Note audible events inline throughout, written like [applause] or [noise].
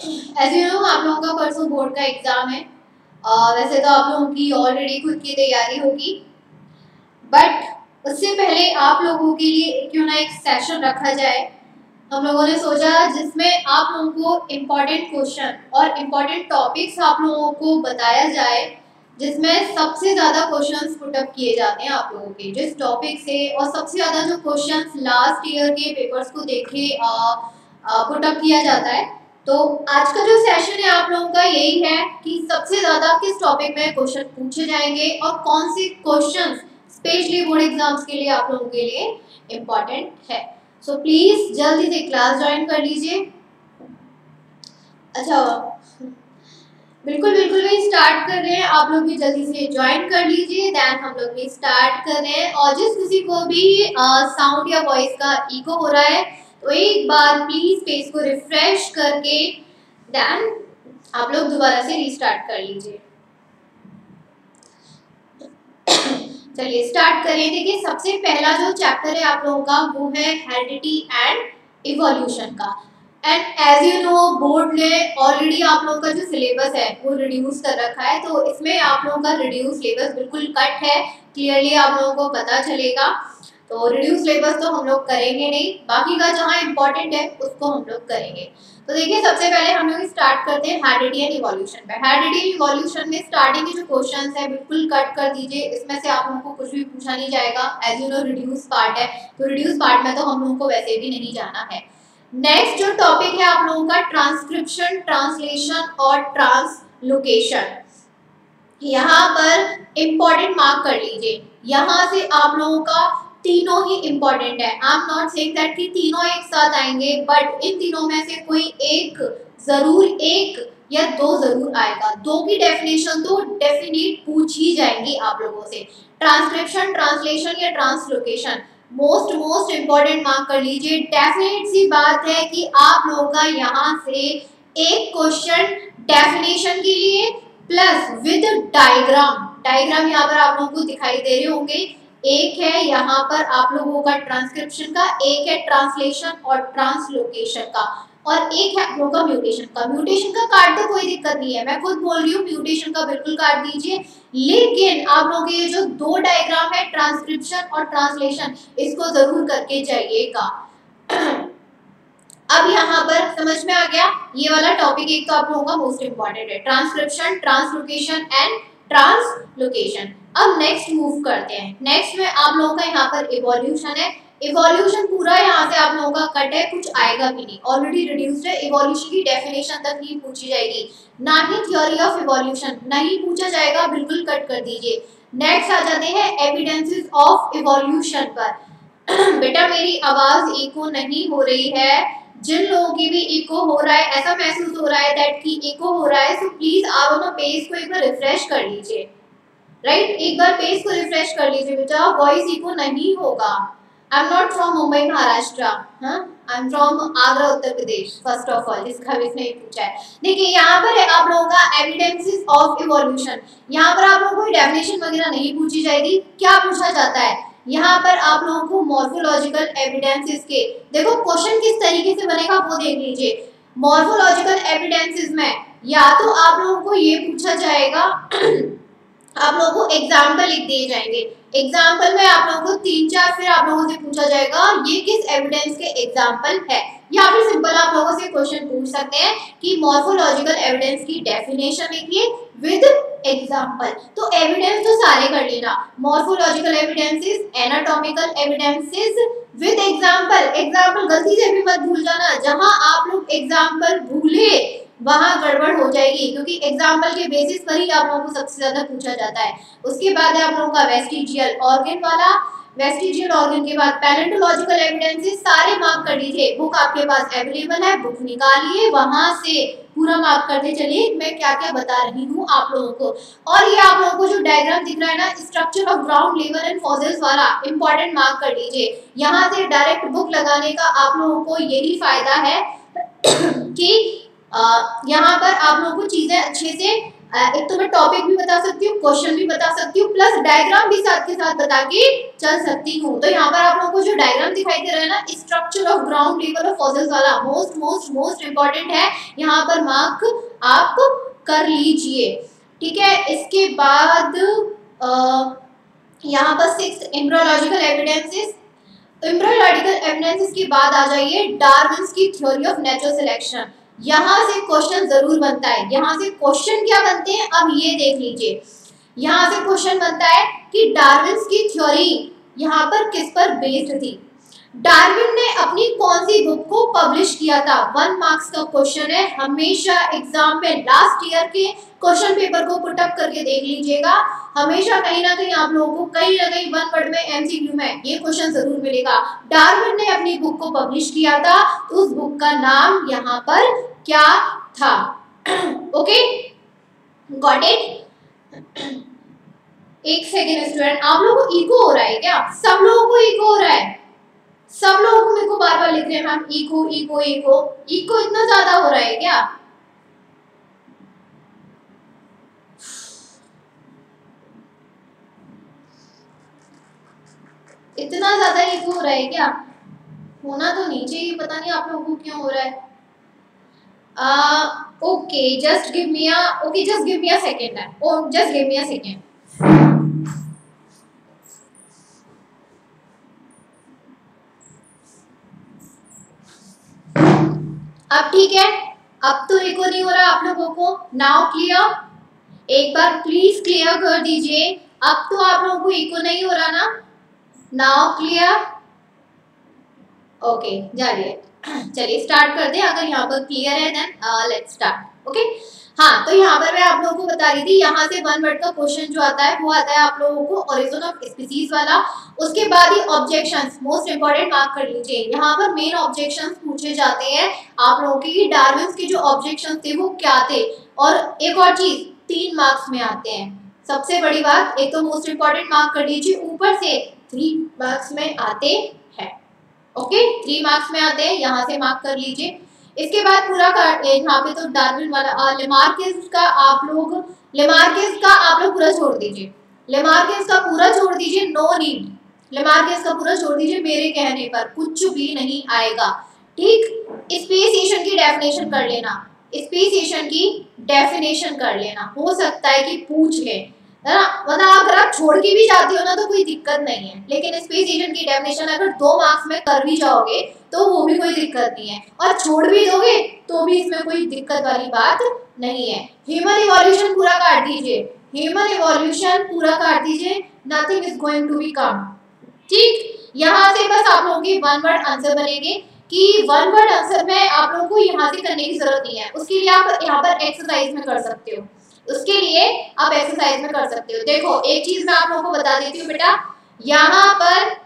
As you no आप लोगों का परसों बोर्ड का एग्ज़ाम है। uh, वैसे तो आप लोगों की ऑलरेडी खुद की तैयारी होगी। बट उससे पहले आप लोगों के लिए क्यों ना एक सेशन रखा जाए। हम लोगों ने सोचा जिसमें आप लोगों को इम्पोर्टेंट क्वेश्चन और इम्पोर्टेंट टॉपिक्स आप लोगों को बताया जाए जिसमें सबसे ज़्यादा क्वेश्चन पुटअप किए जाते हैं आप लोगों के जिस टॉपिक से और सबसे ज़्यादा जो क्वेश्चन लास्ट ईयर के पेपर्स को देखे पुटअप किया जाता है। तो आज का जो सेशन है आप लोगों का यही है कि सबसे ज़्यादा किस टॉपिक में क्वेश्चन पूछे जाएँगे और कौन से क्वेश्चन स्पेशली बोर्ड एग्ज़ाम्स के लिए आप लोगों के लिए इंपॉर्टेंट है। सो प्लीज़ जल्दी से क्लास ज्वाइन कर लीजिए। अच्छा बिल्कुल बिल्कुल भी स्टार्ट कर रहे हैं। आप लोग भी जल्दी से ज्वाइन कर लीजिए। देन हम लोग भी स्टार्ट कर रहे हैं। और जिस किसी को भी साउंड या वॉइस का इको हो रहा है तो एक बार प्लीज़ पेज को रिफ्रेश करके देन आप लोग दोबारा से रीस्टार्ट कर लीजिए। चलिए स्टार्ट करें देखिए, सबसे पहला जो चैप्टर है आप लोगों का, वो है हेरिडिटी एंड इवोल्यूशन का। And as you know board ने ऑलरेडी आप लोगों का जो सिलेबस है, वो रिड्यूस कर रखा है। तो इसमें आप लोगों का रिड्यूस सिलेबस बिल्कुल कट है। क्लियरली आप लोगों को पता चलेगा। तो रिड्यूस सिलेबस तो हम लोग करेंगे नहीं। बाकी का जहाँ इंपॉर्टेंट है, उसको हम लोग करेंगे। तो देखिए, सबसे पहले हम लोग स्टार्ट करते हैं हेरिडिटी इवोल्यूशन पे हेरिडिटी इवोल्यूशन में स्टार्टिंग के जो क्वेश्चंस है, बिल्कुल कट कर दीजिए। इसमें से आप लोगों को कुछ भी पूछा नहीं जाएगा। As you know reduce part है। तो रिड्यूस पार्ट में तो हम लोगों को वैसे भी नहीं जाना है। नेक्स्ट जो टॉपिक है आप लोगों का ट्रांसक्रिप्शन ट्रांसलेशन और ट्रांसलोकेशन यहाँ पर इंपॉर्टेंट मार्क कर लीजिए। यहाँ से आप लोगों का तीनों ही इंपॉर्टेंट है। I am not saying that कि तीनों एक साथ आएँगे बट इन तीनों में से कोई एक, ज़रूर एक या दो ज़रूर आएगा। दो की डेफिनेशन तो डेफिनेट पूछ ही जाएँगी आप लोगों से। ट्रांसक्रिप्शन ट्रांसलेशन या translocation most most important mark कर लीजिए। डेफिनेट सी बात है कि आप लोगों का यहाँ से एक क्वेश्चन डेफिनेशन के लिए प्लस विद डायग्राम डायग्राम यहाँ पर आप लोगों को दिखाई दे रहे होंगे। एक है, यहाँ पर आप लोगों का ट्रांसक्रिप्शन का, एक है ट्रांसलेशन और ट्रांसलोकेशन का, और एक है आप का म्यूटेशन का। म्यूटेशन का काट दो कोई दिक्कत नहीं है। मैं खुद बोल रही हूँ म्यूटेशन का बिल्कुल काट दीजिए। लेकिन आप लोगों के ये जो दो डायग्राम है ट्रांसक्रिप्शन और ट्रांसलेशन इसको ज़रूर करके जाइएगा। अब यहाँ पर समझ में आ गया? ये वाला टॉपिक एक तो आप लोगों का मोस्ट इंपॉर्टेंट है। ट्रांसक्रिप्शन ट्रांसलोकेशन एंड ट्रांसलोकेशन अब नेक्स्ट मूव करते हैं। नेक्स्ट में आप लोगों का यहाँ पर इवोल्यूशन है। इवोल्यूशन पूरा यहाँ से आप लोगों का कट है, कुछ आएगा भी नहीं। ऑलरेडी रिड्यूस्ड है इवोल्यूशन की डेफिनेशन तक ही पूछी जाएगी। ना ही थ्योरी ऑफ़ इवोल्यूशन नहीं पूछा जाएगा, बिल्कुल कट कर दीजिए। नेक्स्ट आ जाते हैं एविडेंसेस ऑफ़ इवोल्यूशन पर। [clears throat] बेटा मेरी आवाज़ इको नहीं हो रही है। जिन लोगों की भी इको हो रहा है, ऐसा महसूस हो रहा है दैट की इको हो रहा है सो प्लीज़ आप अपना पेज को एक बार रिफ्रेश कर लीजिए। राइट? एक बार पेज को रिफ्रेश कर लीजिए बेटा। वॉइस इको नहीं होगा। I am not from Mumbai Maharashtra I am from Agra Uttar Pradesh first of all जिसका भी पूछा है। देखिए, यहाँ पर है आप लोगों का एविडेंसेस ऑफ़ इवोल्यूशन यहाँ पर आप लोगों को डेफिनेशन वगैरह नहीं पूछी जाएगी। क्या पूछा जाता है? यहाँ पर आप लोगों को मॉर्फोलॉजिकल एविडेंसेस के देखो क्वेश्चन किस तरीके से बनेगा वो देख लीजिए। मॉर्फोलॉजिकल एविडेंसेस में या तो आप लोगों को ये पूछा जाएगा आप लोगों को एग्ज़ाम्पल लिख दिए जाएँगे। एग्ज़ाम्पल में आप लोगों को तीन, चार फिर आप लोगों से पूछा जाएगा, ये किस एविडेंस के एग्ज़ाम्पल है? या फिर सिंपल आप लोगों से क्वेश्चन पूछ सकते हैं कि मॉर्फोलॉजिकल एविडेंस की डेफिनेशन लिखिए विद एग्ज़ाम्पल तो एविडेंस तो सारे कर लेना। Morphological evidences anatomical evidences with example example गलती से भी मत भूल जाना। जहाँ आप लोग एग्ज़ाम्पल भूले वहाँ गड़बड़ हो जाएगी, क्योंकि एग्ज़ाम्पल के बेसिस पर ही आप लोगों को सबसे ज़्यादा पूछा जाता है। उसके बाद आप लोगों का वेस्टिजियल ऑर्गन वाला। वेस्टिजियल ऑर्गन के बाद पैलेंटोलॉजिकल एविडेंसेस सारे मार्क कर लीजिए बुक आपके पास अवेलेबल है बुक निकालिए, वहाँ से पूरा मार्क करते चलिए। मैं क्या क्या बता रही हूँ आप लोगों को। और ये आप लोगों को जो डायग्राम दिख रहा है ना structure of ground level and fossils वाला इंपॉर्टेंट मार्क कर लीजिए यहाँ से डायरेक्ट बुक लगाने का आप लोगों को यही फ़ायदा है कि यहाँ पर आप लोगों को चीज़ें अच्छे से एक तो मैं टॉपिक भी बता सकती हूँ क्वेश्चन भी बता सकती हूँ प्लस डायग्राम भी साथ के साथ बता के चल सकती हूँ। तो यहाँ पर आप लोगों को जो डायग्राम दिखाई दे रहा है ना structure of ground level of fossils वाला मोस्ट मोस्ट मोस्ट इंपॉर्टेंट है। यहाँ पर मार्क आप कर लीजिए। ठीक है, इसके बाद यहाँ पर six embryological evidences embryological evidences के बाद आ जाइए डार्विन्स की थ्योरी ऑफ़ नेचुरल सिलेक्शन यहाँ से क्वेश्चन ज़रूर बनता है। यहाँ से क्वेश्चन क्या बनते हैं? अब ये देख लीजिए। यहाँ से क्वेश्चन बनता है कि डार्विन्स की थ्योरी यहाँ पर किस पर बेस्ड थी? डार्विन ने अपनी कौन सी बुक को पब्लिश किया था? वन मार्क्स का क्वेश्चन है। हमेशा एग्ज़ाम में लास्ट ईयर के क्वेश्चन पेपर को पुटअप करके देख लीजिएगा। हमेशा कहीं ना कहीं आप लोगों को कहीं ना कहीं वन वर्ड में एमसीक्यू में ये क्वेश्चन ज़रूर मिलेगा। डार्विन ने अपनी बुक को पब्लिश किया था। तो उस बुक का नाम यहाँ पर क्या था? ओके गॉट इट एक सेकेंड स्टूडेंट आप लोगों को इको हो रहा है क्या? सब लोगों को इको हो रहा है। सब लोगों को मेरे को बार बार लिख रहे हैं, ma'am echo echo echo echo इतना ज़्यादा हो रहा है क्या? इतना ज़्यादा इको हो रहा है क्या? होना तो नीचे ही पता नहीं आप लोगों को क्यों हो रहा है। Okay just give me a okay just give me a second oh just give me a second अब ठीक है? अब तो इको नहीं हो रहा आप लोगों को। नाउ क्लियर एक बार प्लीज़ क्लियर कर दीजिए। अब तो आप लोगों को इको नहीं हो रहा ना? नाउ क्लियर ओके जाइए। [coughs] चलिए स्टार्ट कर दे अगर यहाँ पर क्लियर है देन लेट्स स्टार्ट ओके हाँ तो यहाँ पर मैं आप लोगों को बता रही थी, यहाँ से वन वर्ड का क्वेश्चन जो आता है, वो आता है आप लोगों को ओरिजिन ऑफ़ स्पीसीज वाला। उसके बाद ही ऑब्जेक्शंस मोस्ट इंपॉर्टेंट मार्क कर लीजिए। यहाँ पर मेन ऑब्जेक्शंस पूछे जाते हैं आप लोगों के डार्विन के जो ऑब्जेक्शन थे, वो क्या थे? और एक और चीज़, तीन मार्क्स में आते हैं। सबसे बड़ी बात, एक तो मोस्ट इंपॉर्टेंट मार्क कर लीजिए, ऊपर से थ्री मार्क्स में आते ओके थ्री मार्क्स में आते हैं, यहाँ से मार्क कर लीजिए। इसके बाद पूरा यहाँ पे तो डार्विन वाला लेमार्किस का आप लोग लेमार्किस का आप लोग पूरा छोड़ दीजिए। लेमार्किस का पूरा छोड़ दीजिए नो नीड लेमार्किस का पूरा छोड़ दीजिए मेरे कहने पर, कुछ भी नहीं आएगा। ठीक? स्पेसिएशन की डेफिनेशन कर लेना। स्पेसिएशन की डेफिनेशन कर लेना। हो सकता है कि पूछ ले। है ना? मतलब अगर आप छोड़ के भी जाती हो ना तो कोई दिक्कत नहीं है। लेकिन स्पेस एजेंट की डेफिनेशन अगर दो मार्क्स में कर भी जाओगे तो वो भी कोई दिक्कत नहीं है। और छोड़ भी दोगे तो भी इसमें कोई दिक्कत वाली बात नहीं है। ह्यूमन इवोल्यूशन पूरा काट दीजिए। ह्यूमन इवोल्यूशन पूरा काट दीजिए। Nothing is going to be come ठीक? यहाँ से बस आप लोगों के वन वर्ड आंसर बनेंगे कि वन वर्ड आंसर में आप लोगों को यहाँ से करने की ज़रूरत नहीं है। उसके लिए आप यहाँ पर एक्सरसाइज में कर सकते हो। उसके लिए आप एक्सरसाइज में कर सकते हो। देखो, एक चीज़ मैं आप लोगों को बता देती हूँ बेटा, यहाँ पर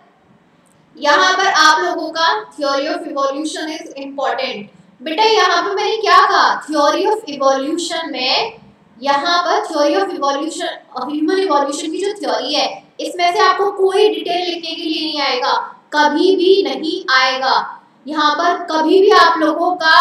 यहाँ पर आप लोगों का theory of evolution is important बेटा, यहाँ पर मैंने क्या कहा? थ्योरी ऑफ़ इवोल्यूशन में यहाँ पर theory of evolution human evolution की जो थ्योरी है, इसमें से आपको कोई डिटेल लिखने के लिए नहीं आएगा। कभी भी नहीं आएगा। यहाँ पर कभी भी आप लोगों का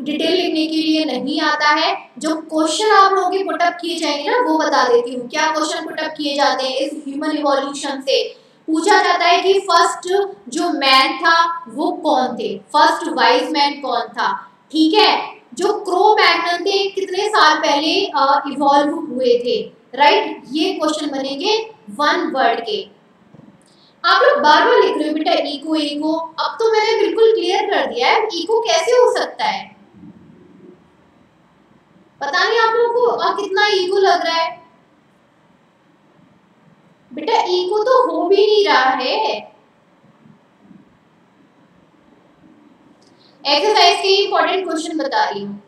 डिटेल लिखने के लिए नहीं आता है। जो क्वेश्चन आप लोगों के पुटअप किए जाएँगे ना, वो बता देती हूँ। क्या क्वेश्चन पुटअप किए जाते हैं इस ह्यूमन इवोल्यूशन से? पूछा जाता है कि फ़र्स्ट जो मैन था, वो कौन थे? फ़र्स्ट वाइज मैन कौन था? ठीक है? जो क्रो मैगनन थे, कितने साल पहले इवॉल्व हुए थे? राइट ये क्वेश्चन बनेंगे वन वर्ड के। आप लोग बार बार लिख रहे हो, बेटा इको इको अब तो मैंने बिल्कुल क्लियर कर दिया है इको कैसे हो सकता है? पता नहीं आप लोगों को कितना ईगो लग रहा है। बेटा ईगो तो हो भी नहीं रहा है। एक्सरसाइज के इंपॉर्टेंट क्वेश्चन बता रही हूँ।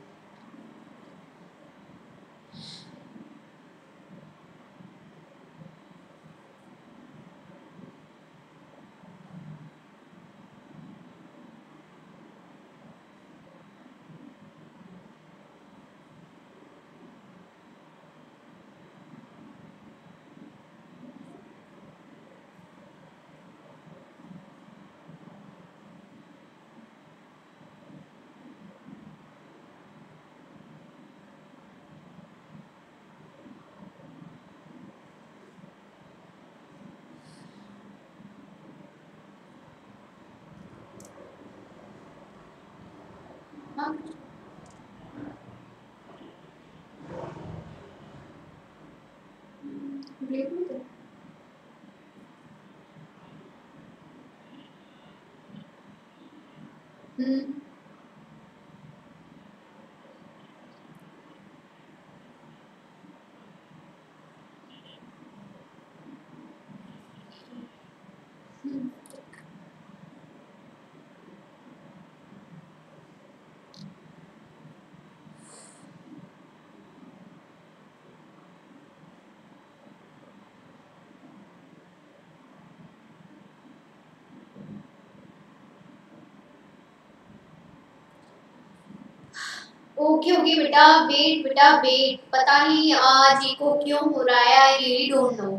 ओके ओके बेटा वेट बेटा वेट पता नहीं आज इको क्यों हो रहा है? I really don't know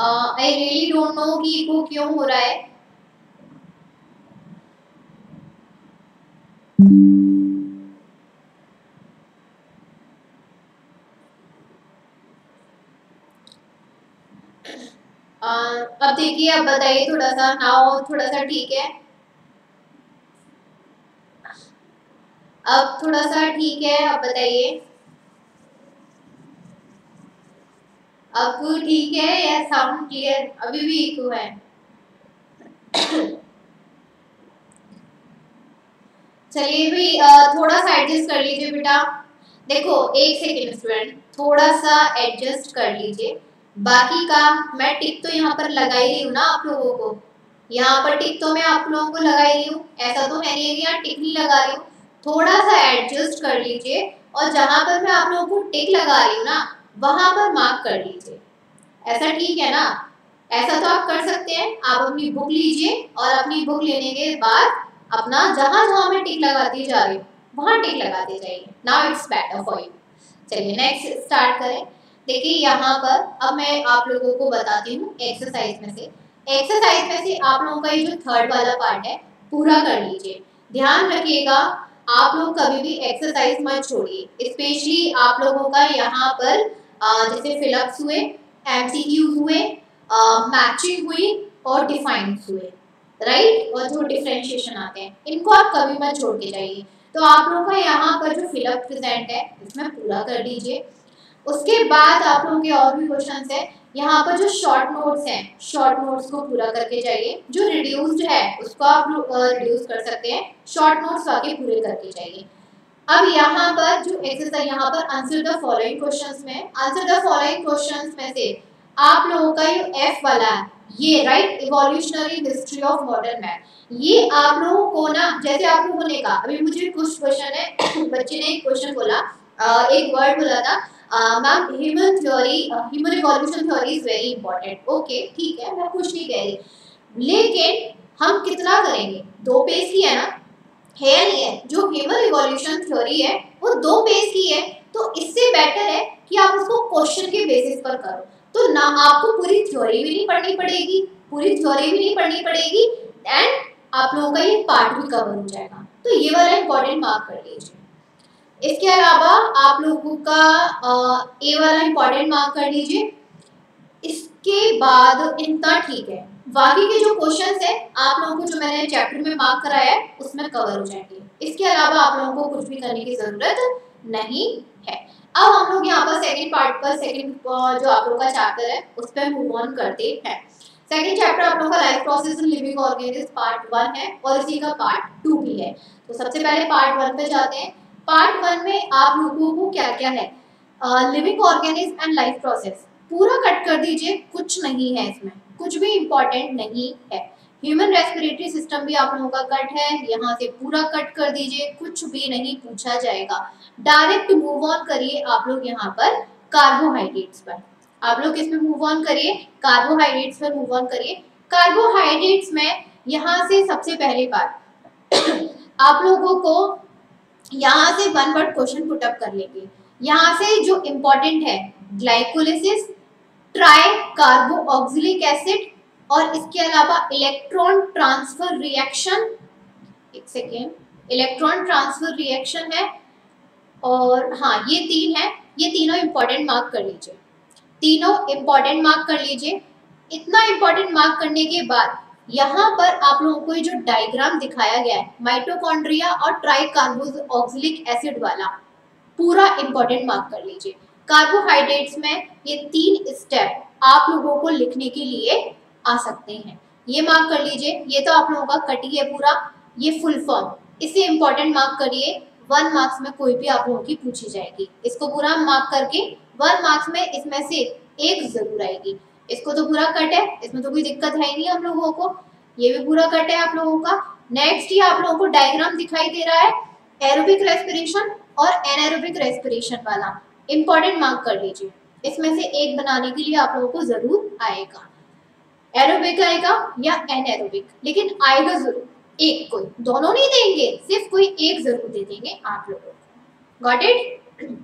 I really don't know कि इको क्यों हो रहा है. Uh, अब देखिए अब बताइए थोड़ा सा नाउ थोड़ा सा ठीक है. अब थोड़ा सा ठीक है अब बताइए। अब ठीक है या साउंड क्लियर अभी भी इको है। चलिए भी थोड़ा सा एडजस्ट कर लीजिए बेटा। देखो, एक सेकेंड स्टूडेंट थोड़ा सा एडजस्ट कर लीजिए। बाकी का मैं टिक तो यहाँ पर लगा ही रही हूँ ना आप लोगों को। यहाँ पर टिक तो मैं आप लोगों को लगा ही रही हूँ। ऐसा तो है नहीं यहाँ टिक नहीं लगा रही हूँ। थोड़ा सा एडजस्ट कर लीजिए और जहाँ पर मैं आप लोगों को टिक लगा रही हूँ ना, वहाँ पर मार्क कर लीजिए। ऐसा ठीक है ना? ऐसा तो आप कर सकते हैं। आप अपनी बुक लीजिए और अपनी बुक लेने के बाद अपना जहाँ जहाँ मैं टिक लगाती जा रही हूँ, वहाँ टिक लगाते जाइए। Now it's better for you चलिए नेक्स्ट स्टार्ट करें। देखिए यहाँ पर अब मैं आप लोगों को बताती हूँ एक्सरसाइज में से। एक्सरसाइज में से आप लोगों का ये जो थर्ड वाला पार्ट है, पूरा कर लीजिए। ध्यान रखिएगा आप लोग कभी भी एक्सरसाइज मत छोड़िए। स्पेशली आप लोगों का यहाँ पर जैसे फिलअप्स हुए एमसीक्यूज हुए मैचिंग हुई और डिफाइंस हुए। राइट और जो डिफ्रेंशिएशन आते हैं, इनको आप कभी मत छोड़ के जाइए। तो आप लोगों का यहाँ पर जो फिलअप प्रेजेंट है, इसमें पूरा कर दीजिए। उसके बाद आप लोगों के और भी क्वेश्चन है। यहाँ पर जो शॉर्ट नोट्स हैं शॉर्ट नोट्स को पूरा करके जाइए। जो रिड्यूस्ड है, उसको आप रिड्यूस कर सकते हैं। शॉर्ट नोट्स आके पूरे करके जाइए। अब यहाँ पर जो एक्सरसाइज यहाँ पर आंसर द फॉलोइंग क्वेश्चंस में। आंसर द फॉलोइंग क्वेश्चंस में से आप लोगों का जो एफ़ वाला है। ये right evolutionary history of modern math ये आप लोगों को ना, जैसे आप लोगों ने कहा, अभी मुझे कुछ क्वेश्चन है बच्चे ने एक क्वेश्चन बोला एक वर्ड बोला था। Ma'am human theory human evolution theory is very important okay ठीक है, मैं कुछ नहीं कह रही लेकिन हम कितना करेंगे? दो पेज की है ना? है नहीं है? जो ह्यूमन इवोल्यूशन थ्योरी है, वो दो पेज की है। तो इससे बेटर है कि आप उसको क्वेश्चन के बेसिस पर करो। तो ना आपको पूरी थ्योरी भी नहीं पढ़नी पड़ेगी, पूरी थ्योरी भी नहीं पढ़नी पड़ेगी एंड आप लोगों का ये पार्ट भी कवर हो जाएगा। तो ये वाला इंपॉर्टेंट मार्क कर लीजिए। इसके अलावा आप लोगों का ए वाला इंपॉर्टेंट मार्क कर लीजिए इसके बाद इतना ठीक है। बाकी के जो क्वेश्चन है, आप लोगों को जो मैंने चैप्टर में मार्क कराया है, उसमें कवर हो जाएँगे। इसके अलावा आप लोगों को कुछ भी करने की ज़रूरत नहीं है। अब हम लोग यहाँ पर सेकेंड पार्ट पर सेकेंड जो आप लोगों का चैप्टर है, उस पर मूव ऑन करते हैं। सेकंड चैप्टर आप लोगों का life process in living organism part one है और इसी का पार्ट टू भी है। तो सबसे पहले पार्ट वन पे जाते हैं। पार्ट वन में आप लोगों को क्या क्या है living organism and life process पूरा कट कर दीजिए, कुछ नहीं है इसमें। कुछ भी इम्पोर्टेंट नहीं है। ह्यूमन रेस्पिरेटरी सिस्टम भी आप लोगों का कट है। यहाँ से पूरा कट कर दीजिए, कुछ भी नहीं पूछा जाएगा। डायरेक्ट मूव ऑन करिए आप लोग यहाँ पर कार्बोहाइड्रेट्स पर। आप लोग इसमें मूव ऑन करिए कार्बोहाइड्रेट्स पर मूव ऑन करिए। कार्बोहाइड्रेट्स में यहाँ से सबसे पहले बात, आप लोगों को यहाँ से one word question put up कर लेंगे। यहाँ से जो इम्पोर्टेंट है glycolysis tricarboxylic acid और इसके अलावा इलेक्ट्रॉन ट्रांसफ़र रिएक्शन एक सेकेंड इलेक्ट्रॉन ट्रांसफ़र रिएक्शन है और हाँ ये तीन है। ये तीनों इम्पोर्टेंट मार्क कर लीजिए। तीनों इम्पोर्टेंट मार्क कर लीजिए। इतना इंपॉर्टेंट मार्क करने के बाद यहाँ पर आप लोगों को ये जो डायग्राम दिखाया गया है माइटोकॉन्ड्रिया और ट्राइकार्बोक्सिलिक एसिड वाला, पूरा इंपॉर्टेंट मार्क कर लीजिए। कार्बोहाइड्रेट्स में ये तीन स्टेप आप लोगों को लिखने के लिए आ सकते हैं। ये मार्क कर लीजिए। ये तो आप लोगों का कटी है पूरा। ये फुल फॉर्म इसे इंपॉर्टेंट मार्क करिए। वन मार्क्स में कोई भी आप लोगों की पूछी जाएगी। इसको पूरा मार्क करके वन मार्क्स में इसमें से एक ज़रूर आएगी। इसको तो पूरा कट है, इसमें तो कोई दिक्कत है ही नहीं हम लोगों को। ये भी पूरा कट है आप लोगों का। नेक्स्ट ये आप लोगों को डायग्राम दिखाई दे रहा है एरोबिक रेस्पिरेशन और एनएरोबिक रेस्पिरेशन वाला। इंपॉर्टेंट मार्क कर लीजिए इसमें से एक बनाने के लिए आप लोगों को ज़रूर आएगा। एरोबिक आएगा या एनएरोबिक लेकिन आएगा ज़रूर। एक कोई। दोनों नहीं देंगे, सिर्फ़ कोई एक ज़रूर दे देंगे आप लोगों को। गॉट इट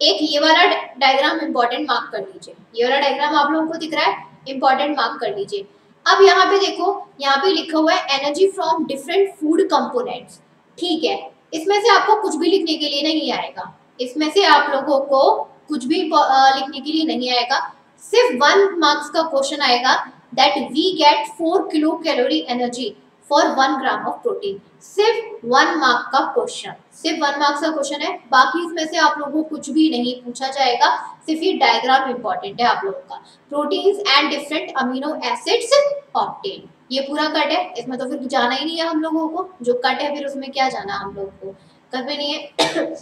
एक ये वाला डायग्राम इंपॉर्टेंट मार्क कर लीजिए ये वाला डायग्राम आप लोगों को दिख रहा है इंपॉर्टेंट मार्क कर लीजिए अब यहाँ पे देखो, यहाँ पे लिखा हुआ है energy from different food components ठीक है, इसमें से आपको कुछ भी लिखने के लिए नहीं आएगा। इसमें से आप लोगों को कुछ भी लिखने के लिए नहीं आएगा। सिर्फ़ वन मार्क्स का क्वेश्चन आएगा that we get four kilo calorie energy for one gram of protein सिर्फ़ वन मार्क का क्वेश्चन सिर्फ़ वन मार्क्स का क्वेश्चन है। बाकी इसमें से आप लोगों को कुछ भी नहीं पूछा जाएगा। सिर्फ़ ये डायग्राम इंपॉर्टेंट है आप लोगों का। Proteins and different amino acids obtain ये पूरा कट है। इसमें तो फिर जाना ही नहीं है हम लोगों को। जो कट है फिर उसमें क्या जाना हम लोगों को? कभी नहीं है। [coughs]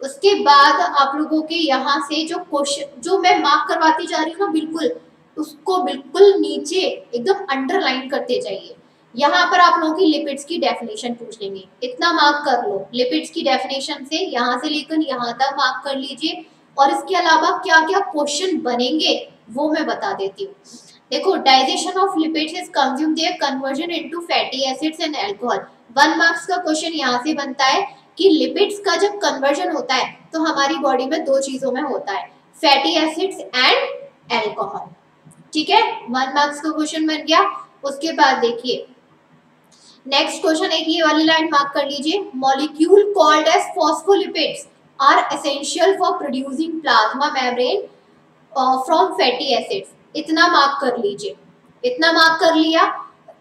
उसके बाद आप लोगों के यहाँ से जो क्वेश्चन जो मैं मार्क करवाती जा रही हूँ ना, बिल्कुल, उसको बिल्कुल नीचे एकदम अंडरलाइन करते जाइए। यहाँ पर आप लोगों की लिपिड्स की डेफिनेशन पूछ लेंगे। इतना मार्क कर लो। लिपिड्स की डेफिनेशन से यहाँ से लेकर यहाँ तक मार्क कर लीजिए। और इसके अलावा क्या क्या क्वेश्चन बनेंगे, वो मैं बता देती हूँ। देखो digestion of lipids is consume their conversion into fatty acids and alcohol one marks का क्वेश्चन यहाँ से बनता है कि लिपिड्स का जब कन्वर्जन होता है तो हमारी बॉडी में दो चीज़ों में होता है। फैटी एसिड्स एंड एल्कोहल ठीक है? वन मार्क्स का क्वेश्चन बन गया। उसके बाद देखिए नेक्स्ट क्वेश्चन एक ये वाली लाइन मार्क कर लीजिए। Molecule called as phospholipids are essential for producing plasma membrane from fatty acids इतना मार्क कर लीजिए। इतना मार्क कर लिया।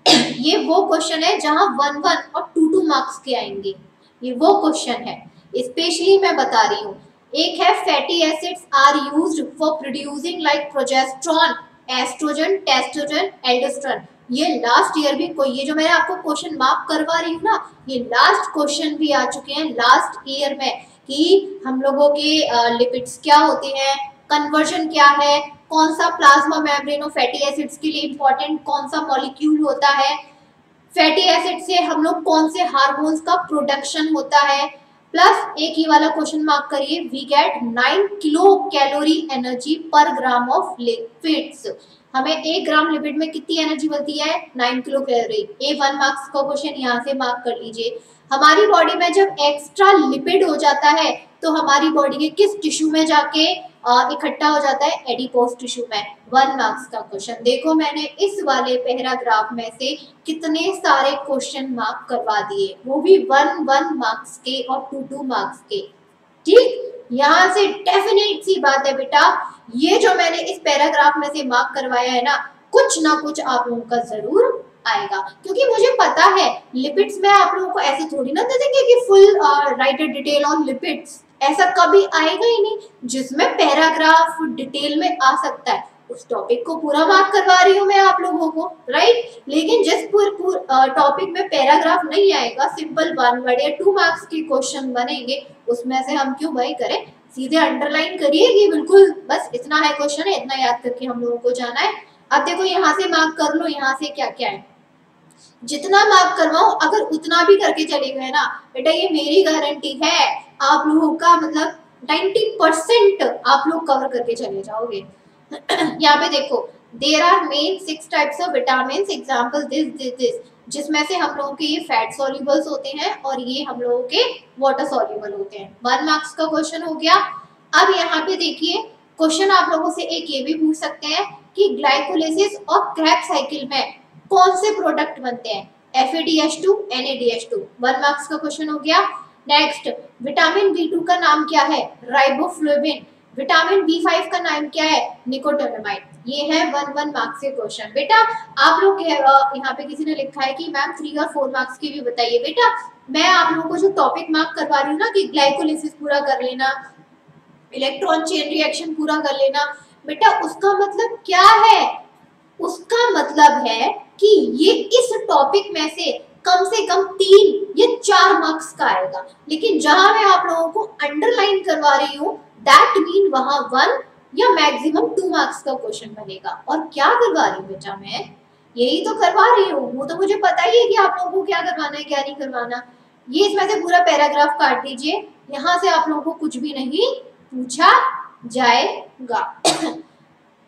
[clears throat] ये वो क्वेश्चन है जहाँ वन वन और टू टू मार्क्स के आएँगे। ये वो क्वेश्चन है। स्पेशली मैं बता रही हूँ। एक है fatty acids are used for producing like progesterone estrogen testosterone aldosterone ये लास्ट ईयर भी कोई, ये जो मैंने आपको क्वेश्चन मार्क करवा रही हूँ ना, ये लास्ट क्वेश्चन भी आ चुके हैं लास्ट ईयर में कि हम लोगों के लिपिड्स क्या होते हैं कन्वर्जन क्या है, कौन सा plasma membrane of fatty acids के लिए इंपॉर्टेंट कौन सा मॉलिक्यूल होता है फैटी एसिड से हम लोग कौन से हार्मोन्स का प्रोडक्शन होता है प्लस एक ही वाला क्वेश्चन मार्क करिए we get nine kilo calorie energy per gram of lipids हमें एक ग्राम लिपिड में कितनी एनर्जी मिलती है? Nine kilo calorie a one marks का क्वेश्चन यहाँ से मार्क कर लीजिए। हमारी बॉडी में जब एक्स्ट्रा लिपिड हो जाता है तो हमारी बॉडी के किस टिश्यू में जाके इकट्ठा हो जाता है? एडिपोज टिश्यू में। वन मार्क्स का क्वेश्चन। देखो मैंने इस वाले पैराग्राफ में से कितने सारे क्वेश्चन मार्क करवा दिए। वो भी वन वन मार्क्स के और टू टू मार्क्स के। ठीक? यहाँ से डेफिनेट सी बात है बेटा। ये जो मैंने इस पैराग्राफ में से मार्क करवाया है ना, कुछ ना कुछ आप लोगों का ज़रूर आएगा। क्योंकि मुझे पता है लिपिड्स में आप लोगों को ऐसे थोड़ी ना दे देंगे कि full writer detail on lipids ऐसा कभी आएगा ही नहीं, जिसमें पैराग्राफ डिटेल में आ सकता है। उस टॉपिक को पूरा मार्क करवा रही हूँ मैं आप लोगों को राइट लेकिन जिस टॉपिक में पैराग्राफ नहीं आएगा सिंपल वन वर्ड या टू मार्क्स के क्वेश्चन बनेंगे, उसमें से हम क्यों भाई करें? सीधे अंडरलाइन करिए कि बिल्कुल बस इतना है क्वेश्चन है इतना याद करके हम लोगों को जाना है। अब देखो यहाँ से मार्क कर लो, यहाँ से क्या क्या है? जितना मार्क करवाओ, अगर उतना भी करके चले गए ना, बेटा ये मेरी गारंटी है, आप लोगों का मतलब 90 परसेंट आप लोग कवर करके चले जाओगे। [clears throat] यहाँ पे देखो there are main six types of vitamin example this this this जिसमें से हम लोगों के ये फैट सॉल्युबल्स होते हैं और ये हम लोगों के वाटर सॉल्युबल होते हैं। वन मार्क्स का क्वेश्चन हो गया। अब यहाँ पे देखिए क्वेश्चन आप लोगों से एक ये भी पूछ सकते हैं कि ग्लाइकोलिसिस और क्रैप साइकिल में कौन से प्रोडक्ट बनते हैं? F A D H two N A D H two one marks का क्वेश्चन हो गया। नेक्स्ट विटामिन बी टू का नाम क्या है? राइबोफ्लोबिन विटामिन बी फाइव का नाम क्या है? निकोटोनामाइड ये है वन वन मार्क्स के क्वेश्चन। बेटा, आप लोग यहाँ पे किसी ने लिखा है कि मैम थ्री और फोर मार्क्स की भी बताइए। बेटा, मैं आप लोगों को जो टॉपिक मार्क करवा रही हूँ ना, कि ग्लाइकोलिसिस पूरा कर लेना इलेक्ट्रॉन चेन रिएक्शन पूरा कर लेना, बेटा, उसका मतलब क्या है? उसका मतलब है कि ये इस टॉपिक में से कम से कम तीन या चार मार्क्स का आएगा। लेकिन जहाँ मैं आप लोगों को अंडरलाइन करवा रही हूँ दैट मीन वहाँ वन या मैक्सिमम टू मार्क्स का क्वेश्चन बनेगा। और क्या करवा रही हूँ बेटा मैं? यही तो करवा रही हूँ। वो तो मुझे पता ही है कि आप लोगों को क्या करवाना है क्या नहीं करवाना। ये इसमें से पूरा पैराग्राफ काट दीजिए। यहाँ से आप लोगों को कुछ भी नहीं पूछा जाएगा। [coughs]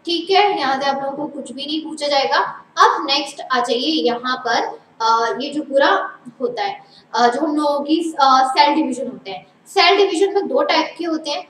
ठीक है यहाँ से आप लोगों को कुछ भी नहीं पूछा जाएगा। अब नेक्स्ट आ जाइए यहाँ पर आ, ये जो पूरा होता है आ, जो हम लोगों की सेल डिविजन होते हैं। सेल डिविजन में दो टाइप के होते हैं।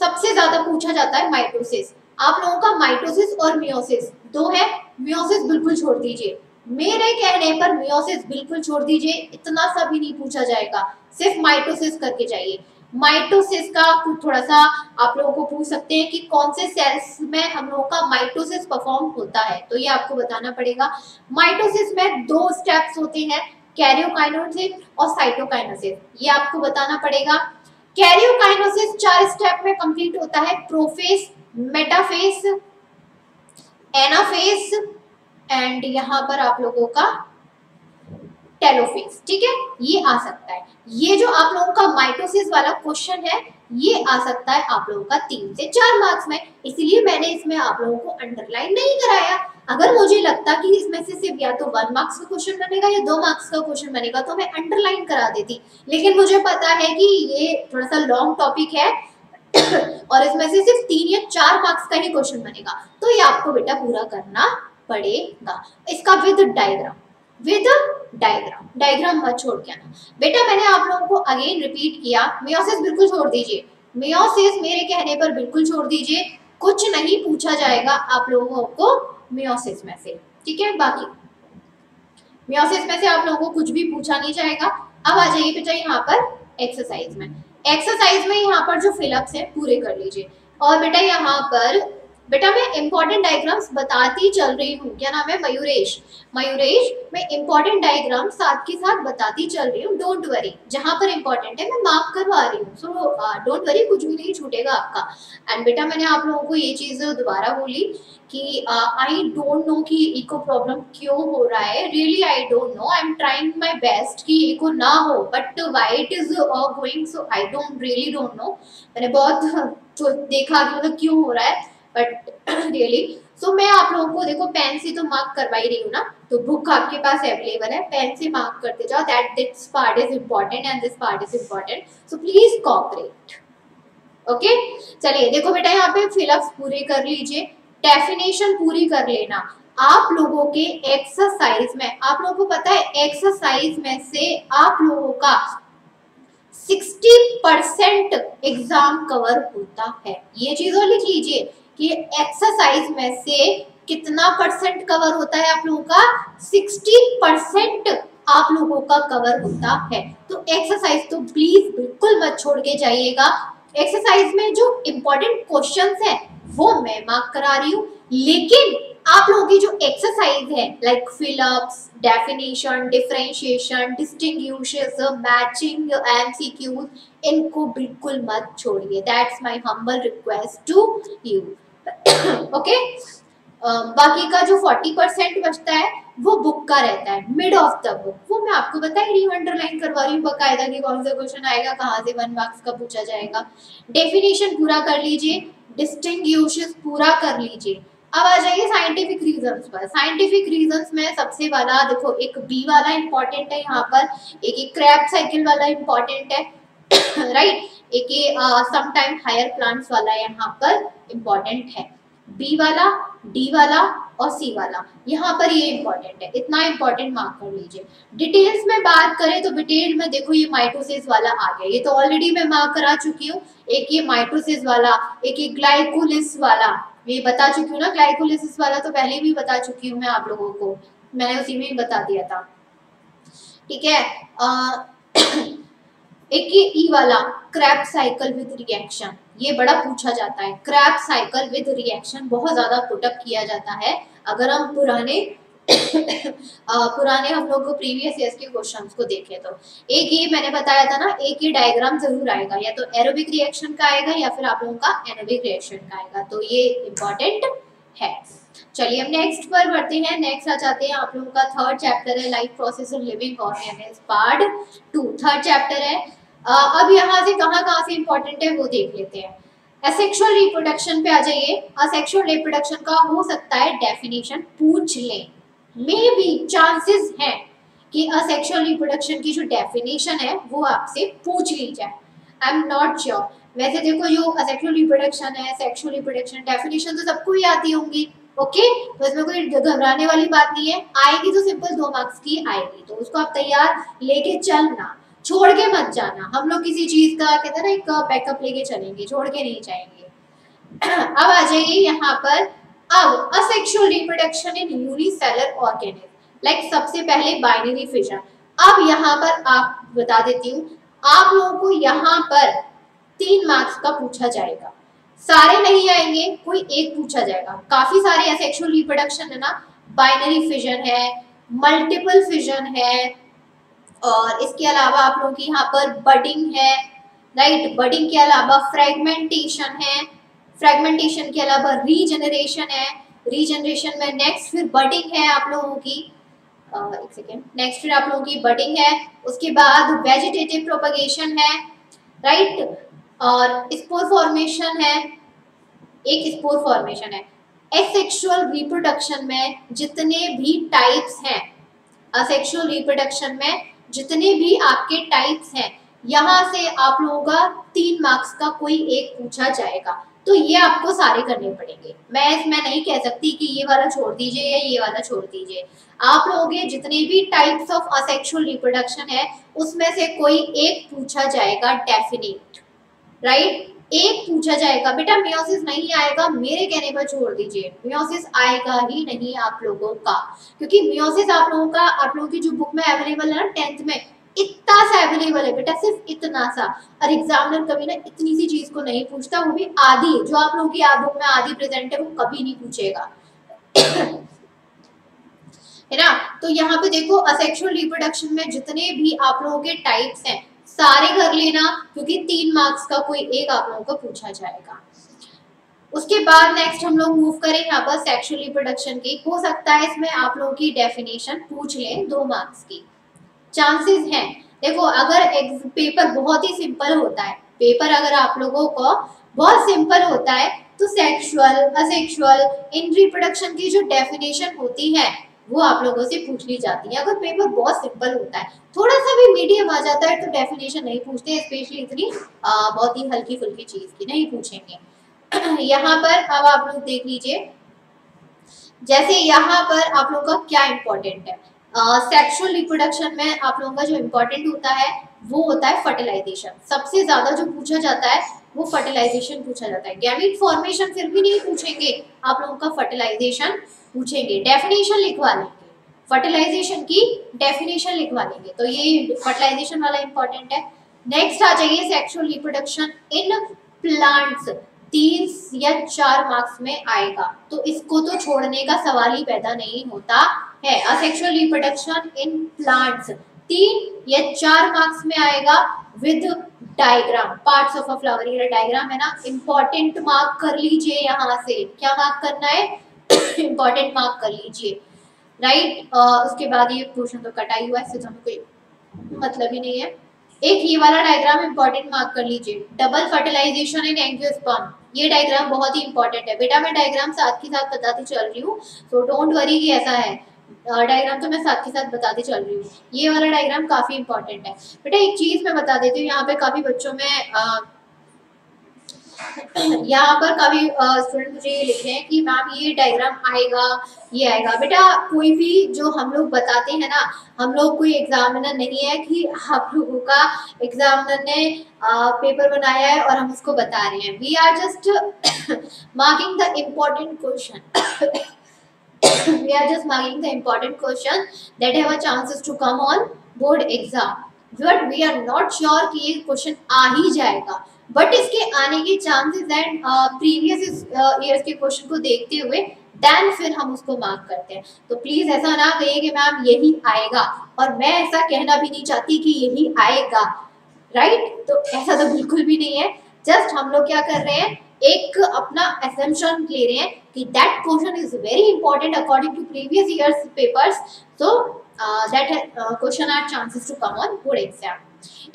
सबसे ज़्यादा पूछा जाता है माइटोसिस। आप लोगों का माइटोसिस और मियोसिस दो है। मियोसिस बिल्कुल छोड़ दीजिए। मेरे कहने पर मियोसिस बिल्कुल छोड़ दीजिए। इतना सा भी नहीं पूछा जाएगा। सिर्फ़ माइटोसिस करके जाइए। माइटोसिस का कुछ थोड़ा सा आप लोगों को पूछ सकते हैं कि कौन से सेल्स में हम लोगों का माइटोसिस परफॉर्म होता है। तो ये आपको बताना पड़ेगा। माइटोसिस में दो स्टेप्स होते हैं। कैरियोकाइनोसिस और साइटोकाइनोसिस ये आपको बताना पड़ेगा। कैरियोकाइनोसिस चार स्टेप में कंप्लीट होता है। प्रोफेस मेटाफेस एनाफेस एंड यहाँ पर आप लोगों का टेलोफेस ठीक है? ये आ सकता है। ये जो आप लोगों का माइटोसिस वाला क्वेश्चन है, ये आ सकता है आप लोगों का तीन से चार मार्क्स में। इसीलिए मैंने इसमें आप लोगों को अंडरलाइन नहीं कराया। अगर मुझे लगता कि इसमें से सिर्फ़ या तो वन मार्क्स का क्वेश्चन बनेगा या दो मार्क्स का क्वेश्चन बनेगा तो मैं अंडरलाइन करा देती। लेकिन मुझे पता है कि ये थोड़ा सा लॉन्ग टॉपिक है, [coughs] और इसमें से सिर्फ़ तीन या चार मार्क्स का ही क्वेश्चन बनेगा। तो ये आपको बेटा पूरा करना पड़ेगा। इसका with diagram with diagram diagram मत छोड़ के आना। बेटा मैंने आप लोगों को अगेन रिपीट किया। मियोसिस बिल्कुल छोड़ दीजिए। मियोसिस मेरे कहने पर बिल्कुल छोड़ दीजिए। कुछ नहीं पूछा जाएगा आप लोगों को। मियोसिस में से। ठीक है बाकी मियोसिस में से आप लोगों को कुछ भी पूछा नहीं जाएगा। अब आ जाइए बेटा यहाँ पर एक्सरसाइज में। एक्सरसाइज में यहाँ पर जो फिलअप्स है, पूरे कर लीजिए। और बेटा यहाँ पर, बेटा मैं इंपॉर्टेंट डायग्राम्स बताती चल रही हूँ। क्या नाम है? मयूरेश। मयूरेश, मैं इंपॉर्टेंट डायग्राम साथ के साथ बताती चल रही हूँ। डोंट वरी जहाँ पर इंपॉर्टेंट है, मैं मार्क करवा रही हूँ। सो डोंट वरी कुछ भी नहीं छूटेगा आपका। एंड बेटा मैंने आप लोगों को ये चीज़ दोबारा बोली। कि आई डोंट नो कि इको प्रॉब्लम क्यों हो रहा है। Really I don't know I am trying my best कि इको ना हो but why it is going so I don't really don't know मैंने बहुत [laughs] तो देखा कि मतलब क्यों हो रहा है बट रियली सो मैं आप लोगों को देखो पेन से तो मार्क करवा ही रही हूँ ना तो बुक आपके पास अवेलेबल है। पेन से मार्क करते जाओ। That this part is important and this part is important so please cooperate okay चलिए, देखो बेटा, यहाँ पे फिलअप्स पूरे कर लीजिए। डेफिनेशन पूरी कर लेना। आप लोगों के एक्सरसाइज में, आप लोगों को पता है, एक्सरसाइज में से आप लोगों का 60 परसेंट एग्ज़ाम कवर होता है। ये चीज़ लिख लीजिए कि एक्सरसाइज में से कितना परसेंट कवर होता है आप लोगों का? 60 परसेंट आप लोगों का कवर होता है। तो एक्सरसाइज तो प्लीज़ बिल्कुल मत छोड़ के जाइएगा। एक्सरसाइज में जो इम्पोर्टेंट क्वेश्चंस है वो मैं मार्क करा रही हूँ। लेकिन आप लोगों की जो एक्सरसाइज है like fill ups definition differentiation distinguishes matching MCQs इनको बिल्कुल मत छोड़िए। That's my humble request to you okay बाकी का जो 40 परसेंट बचता है, वो बुक का रहता है। मिड ऑफ़ द बुक वो मैं आपको बता ही रही अंडरलाइन करवा रही हूँ बकायदा कि कौन सा क्वेश्चन आएगा, कहाँ से वन मार्क्स का पूछा जाएगा। डेफिनेशन पूरा कर लीजिए। डिस्टिंग पूरा कर लीजिए। अब आ जाइए साइंटिफिक रीजंस पर। साइंटिफिक रीजंस में सबसे वाला, देखो, एक बी वाला इंपॉर्टेंट है यहाँ पर, एक एक क्रैप साइकिल वाला इंपॉर्टेंट है [coughs] राइट एक ये समटाइम हायर प्लांट्स वाला यहाँ पर इंपॉर्टेंट है। बी वाला डी वाला और सी वाला। यहाँ पर ये इंपॉर्टेंट है। इतना इंपॉर्टेंट मार्क कर लीजिए। डिटेल्स में बात करें तो डिटेल में देखो ये माइटोसिस वाला आ गया। ये तो ऑलरेडी मैं मार्क करा चुकी हूँ। एक ये माइटोसिस वाला, एक ये ग्लाइकोलिस वाला। ये बता चुकी हूँ ना ग्लाइकोलिसिस वाला तो पहले भी बता चुकी हूँ मैं आप लोगों को। मैंने उसी में बता दिया था। ठीक है? [clears throat] एक ये ई वाला क्रैप साइकिल विद रिएक्शन ये बड़ा पूछा जाता है। क्रैप साइकिल विद रिएक्शन बहुत ज़्यादा पुटअप किया जाता है। अगर हम पुराने [coughs] पुराने हम लोग को प्रीवियस ईयर्स के क्वेश्चंस को देखें तो। एक ये मैंने बताया था ना, एक ये डायग्राम ज़रूर आएगा, या तो एरोबिक रिएक्शन का आएगा, या फिर आप लोगों का एनोबिक रिएक्शन का आएगा। तो ये इम्पोर्टेंट है। चलिए हम नेक्स्ट पर बढ़ते हैं। नेक्स्ट आ जाते हैं आप लोगों का थर्ड चैप्टर है life process of living organism part two third chapter है। अब यहाँ से कहाँ कहाँ से इंपॉर्टेंट है वो देख लेते हैं। असेक्सुअल रिप्रोडक्शन पे आ जाइए। असेक्सुअल रिप्रोडक्शन का हो सकता है डेफिनेशन पूछ लें। मे बी चांसेस हैं कि असेक्सुअल रिप्रोडक्शन की जो डेफिनेशन है, वो आपसे पूछ ली जाए। आई एम नॉट श्योर वैसे देखो, जो असेक्सुअल रिप्रोडक्शन है सेक्सुअल रिप्रोडक्शन डेफिनेशन तो सबको ही आती होंगी। ओके तो इसमें कोई घबराने वाली बात नहीं है। आएगी तो सिंपल दो मार्क्स की आएगी। तो उसको आप तैयार लेके चलना। छोड़ के मत जाना। हम लोग किसी चीज़ का, कहते हैं ना, एक बैकअप लेके चलेंगे, छोड़ के नहीं जाएँगे। [clears throat] अब आ जाइए यहाँ पर। अब asexual reproduction in unicellular organism like सबसे पहले बाइनरी फिजन अब यहाँ पर आप, बता देती हूँ, आप लोगों को यहाँ पर तीन मार्क्स का पूछा जाएगा। सारे नहीं आएँगे, कोई एक पूछा जाएगा। काफ़ी सारे असेक्सुअल रिप्रोडक्शन है ना। बाइनरी फिजन है मल्टीपल फिजन है और इसके अलावा आप लोगों की यहाँ पर बडिंग है राइट बडिंग के अलावा फ्रेगमेंटेशन है। फ्रेगमेंटेशन के अलावा रीजनरेशन है। रीजनरेशन में नेक्स्ट फिर बडिंग है आप लोगों की। एक सेकेंड नेक्स्ट फिर आप लोगों की बडिंग है। उसके बाद वेजिटेटिव प्रोपगेशन है राइट और स्पोर फॉर्मेशन है। एक स्पोर फॉर्मेशन है। एसेक्सुअल रिप्रोडक्शन में जितने भी टाइप्स हैं असेक्सुअल रिप्रोडक्शन में जितने भी आपके टाइप्स हैं, यहाँ से आप लोगों का तीन मार्क्स का कोई एक पूछा जाएगा। तो ये आपको सारे करने पड़ेंगे। मैं इसमें नहीं कह सकती कि ये वाला छोड़ दीजिए या ये वाला छोड़ दीजिए। आप लोगों के जितने भी टाइप्स ऑफ़ असेक्सुअल रिप्रोडक्शन है, उसमें से कोई एक पूछा जाएगा डेफिनेट राइट एक पूछा जाएगा, बेटा मियोसिस नहीं आएगा, मेरे कहने पर छोड़ दीजिए। मियोसिस आएगा ही नहीं आप लोगों का। क्योंकि मियोसिस आप लोगों का, आप लोगों की जो बुक में अवेलेबल है ना टेंथ में, इतना सा अवेलेबल है, बेटा, सिर्फ़ इतना सा। और एग्जामिनर कभी ना इतनी सी चीज़ को नहीं पूछता, वो भी आधी, जो आप लोगों की बुक में आधी प्रेजेंट है, वो कभी नहीं पूछेगा। है ना? तो यहाँ पे देखो असेक्सुअल रिप्रोडक्शन में जितने भी आप लोगों के टाइप्स हैं सारे कर लेना, क्योंकि तीन मार्क्स का कोई एक आप लोगों को पूछा जाएगा। उसके बाद नेक्स्ट हम लोग मूव करें यहाँ पर सेक्सुअल रिप्रोडक्शन की। हो सकता है इसमें आप लोगों की डेफिनेशन पूछ लें दो मार्क्स की। चांसेस हैं। देखो, अगर पेपर बहुत ही सिंपल होता है पेपर अगर आप लोगों को बहुत सिंपल होता है तो सेक्सुअल असेक्सुअल इन रिप्रोडक्शन की जो डेफिनेशन होती है वो आप लोगों से पूछ ली जाती है। अगर पेपर बहुत सिंपल होता है थोड़ा सा भी मीडियम आ जाता है तो डेफिनेशन नहीं पूछते स्पेशली इतनी आ, बहुत ही हल्की फुल्की चीज़ की नहीं पूछेंगे। [clears throat] यहाँ पर अब आप लोग देख लीजिए जैसे यहाँ पर आप लोगों का क्या इम्पोर्टेंट है। सेक्सुअल uh, रिप्रोडक्शन में आप लोगों का जो इम्पोर्टेंट होता है वो होता है फर्टिलाइजेशन सबसे ज़्यादा जो पूछा जाता है वो फर्टिलाइजेशन पूछा जाता है। गैमिट फॉर्मेशन फिर भी नहीं पूछेंगे आप लोगों का फर्टिलाइजेशन पूछेंगे। डेफिनेशन लिखवा लेंगे। फर्टिलाइजेशन की डेफिनेशन लिखवा लेंगे। तो ये फर्टिलाइजेशन वाला इंपॉर्टेंट है। नेक्स्ट आ जाइए सेक्सुअल रिप्रोडक्शन इन प्लांट्स तीन या चार मार्क्स में आएगा। तो इसको तो छोड़ने का सवाल ही पैदा नहीं होता है। असेक्सुअल रिप्रोडक्शन इन प्लांट्स तीन या चार मार्क्स में आएगा with diagram parts of a flower ये डायग्राम है ना इंपॉर्टेंट मार्क कर लीजिए यहाँ से। क्या मार्क करना है? इंपॉर्टेंट मार्क कर लीजिए राइट uh, उसके बाद ये क्वेश्चन तो कटाई हुआ है इससे तो हमें कोई मतलब ही नहीं है। एक ये वाला डायग्राम इंपॉर्टेंट मार्क कर लीजिए। डबल फर्टिलाइजेशन इन एंजियोस्पर्म ये डायग्राम बहुत ही इंपॉर्टेंट है। बेटा मैं डायग्राम साथ के साथ बताती चल रही हूँ तो डोंट वरी कि ऐसा है। डायग्राम तो मैं साथ के साथ बताती चल रही हूँ। ये वाला डायग्राम काफ़ी इंपॉर्टेंट है। बेटा एक चीज़ मैं बता देती हूँ यहाँ पे काफ़ी बच्चों में आ, यहाँ पर काफ़ी स्टूडेंट मुझे ये लिखे हैं कि मैम ये डायग्राम आएगा ये आएगा। बेटा कोई भी जो हम लोग बताते हैं ना हम लोग कोई एग्जामिनर नहीं है कि आप लोगों का एग्जामिनर ने आ, पेपर बनाया है और हम उसको बता रहे हैं। We are just marking the important question we are just marking the important question have a chances to come on board exam. But we are not sure कि ये क्वेश्चन आ ही जाएगा। बट इसके आने के चांसेस एंड प्रीवियस ईयर्स के question को देखते हुए देन फिर हम उसको मार्क करते हैं। तो प्लीज़ ऐसा ना कहिए कि मैम यही आएगा। और मैं ऐसा कहना भी नहीं चाहती कि यही आएगा। Right right? तो ऐसा तो बिल्कुल भी नहीं है। जस्ट हम लोग क्या कर रहे हैं? एक अपना एसेंशन ले रहे हैं कि that question is very important according to previous years papers so that question are chances to come on board exam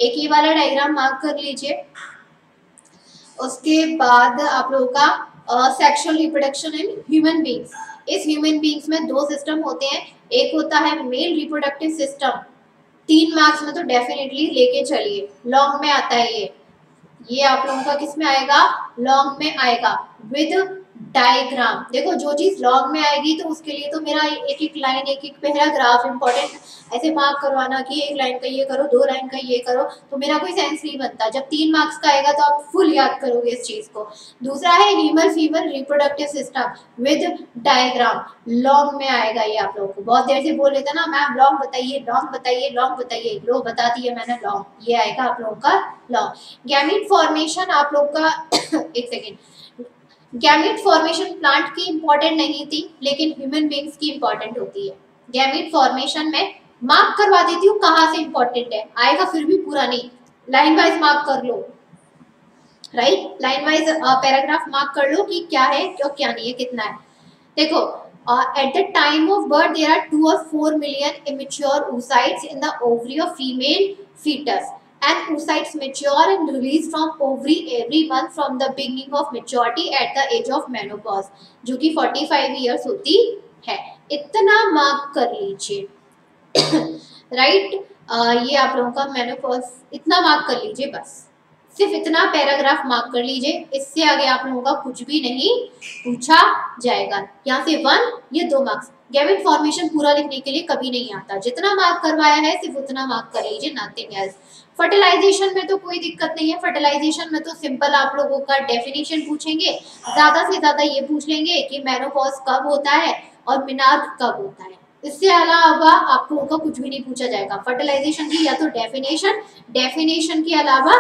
एक ये वाला डायग्राम मार्क कर लीजिए। उसके बाद आप लोगों का sexual reproduction in human beings इस ह्यूमन बींग्स में दो सिस्टम होते हैं। एक होता है मेल रिप्रोडक्टिव सिस्टम तीन मार्क्स में तो डेफिनेटली लेके चलिए। लॉन्ग में आता है ये। ये आप लोगों का किसमें आएगा? लॉन्ग में आएगा। विद डायग्राम देखो, जो चीज़ लॉग में आएगी तो उसके लिए तो मेरा एक एक लाइन एक एक पैराग्राफ इंपॉर्टेंट ऐसे मार्क करवाना कि एक लाइन का ये करो, दो लाइन का ये करो तो मेरा कोई सेंस नहीं बनता। जब तीन मार्क्स का आएगा तो आप फुल याद करोगे इस चीज़ को। दूसरा है human female reproductive system with diagram long में आएगा ये आप लोगों को। बहुत देर से बोल रहे थे ना, मैम लॉन्ग बताइए लॉन्ग बताइए लॉन्ग बताइए। लो बता दिए मैंने लॉन्ग ये आएगा आप लोगों का लॉन्ग गैमिट फॉर्मेशन आप लोग का, [coughs] एक सेकेंड गैमिट फॉर्मेशन प्लांट की इंपॉर्टेंट नहीं थी, लेकिन ह्यूमन बींग्स की इंपॉर्टेंट होती है। गैमिट फॉर्मेशन में मार्क करवा देती हूँ कहाँ से इंपॉर्टेंट है। आएगा फिर भी पूरा नहीं। लाइन वाइज मार्क कर लो। Right line wise paragraph mark कर लो कि क्या है क्या क्या नहीं है, कितना है। देखो at the time of birth there are two और four million immature oocytes in the ovary of female fetus and oocytes mature and release from ovary every month from the beginning of maturity at the age of menopause, जो कि 45 years होती है। इतना mark कर लीजिए। [coughs] Right ये आप लोगों का मेनोपॉज इतना मार्क कर लीजिए बस। सिर्फ़ इतना पैराग्राफ मार्क कर लीजिए, इससे आगे आप लोगों का कुछ भी नहीं पूछा जाएगा। यहाँ से वन ये दो मार्क्स गैमेट फॉर्मेशन पूरा लिखने के लिए कभी नहीं आता। जितना मार्क करवाया है, सिर्फ़ उतना मार्क कर लीजिए नथिंग एल्स फर्टिलाइजेशन में तो कोई दिक्कत नहीं है। फर्टिलाइजेशन में तो सिंपल आप लोगों का डेफिनेशन पूछेंगे। ज़्यादा से ज़्यादा ये पूछ लेंगे कि मेनोपॉज कब होता है और मिनार्क कब होता है। इससे अलावा आप लोगों का कुछ भी नहीं पूछा जाएगा। फर्टिलाइजेशन की या तो डेफिनेशन डेफिनेशन के अलावा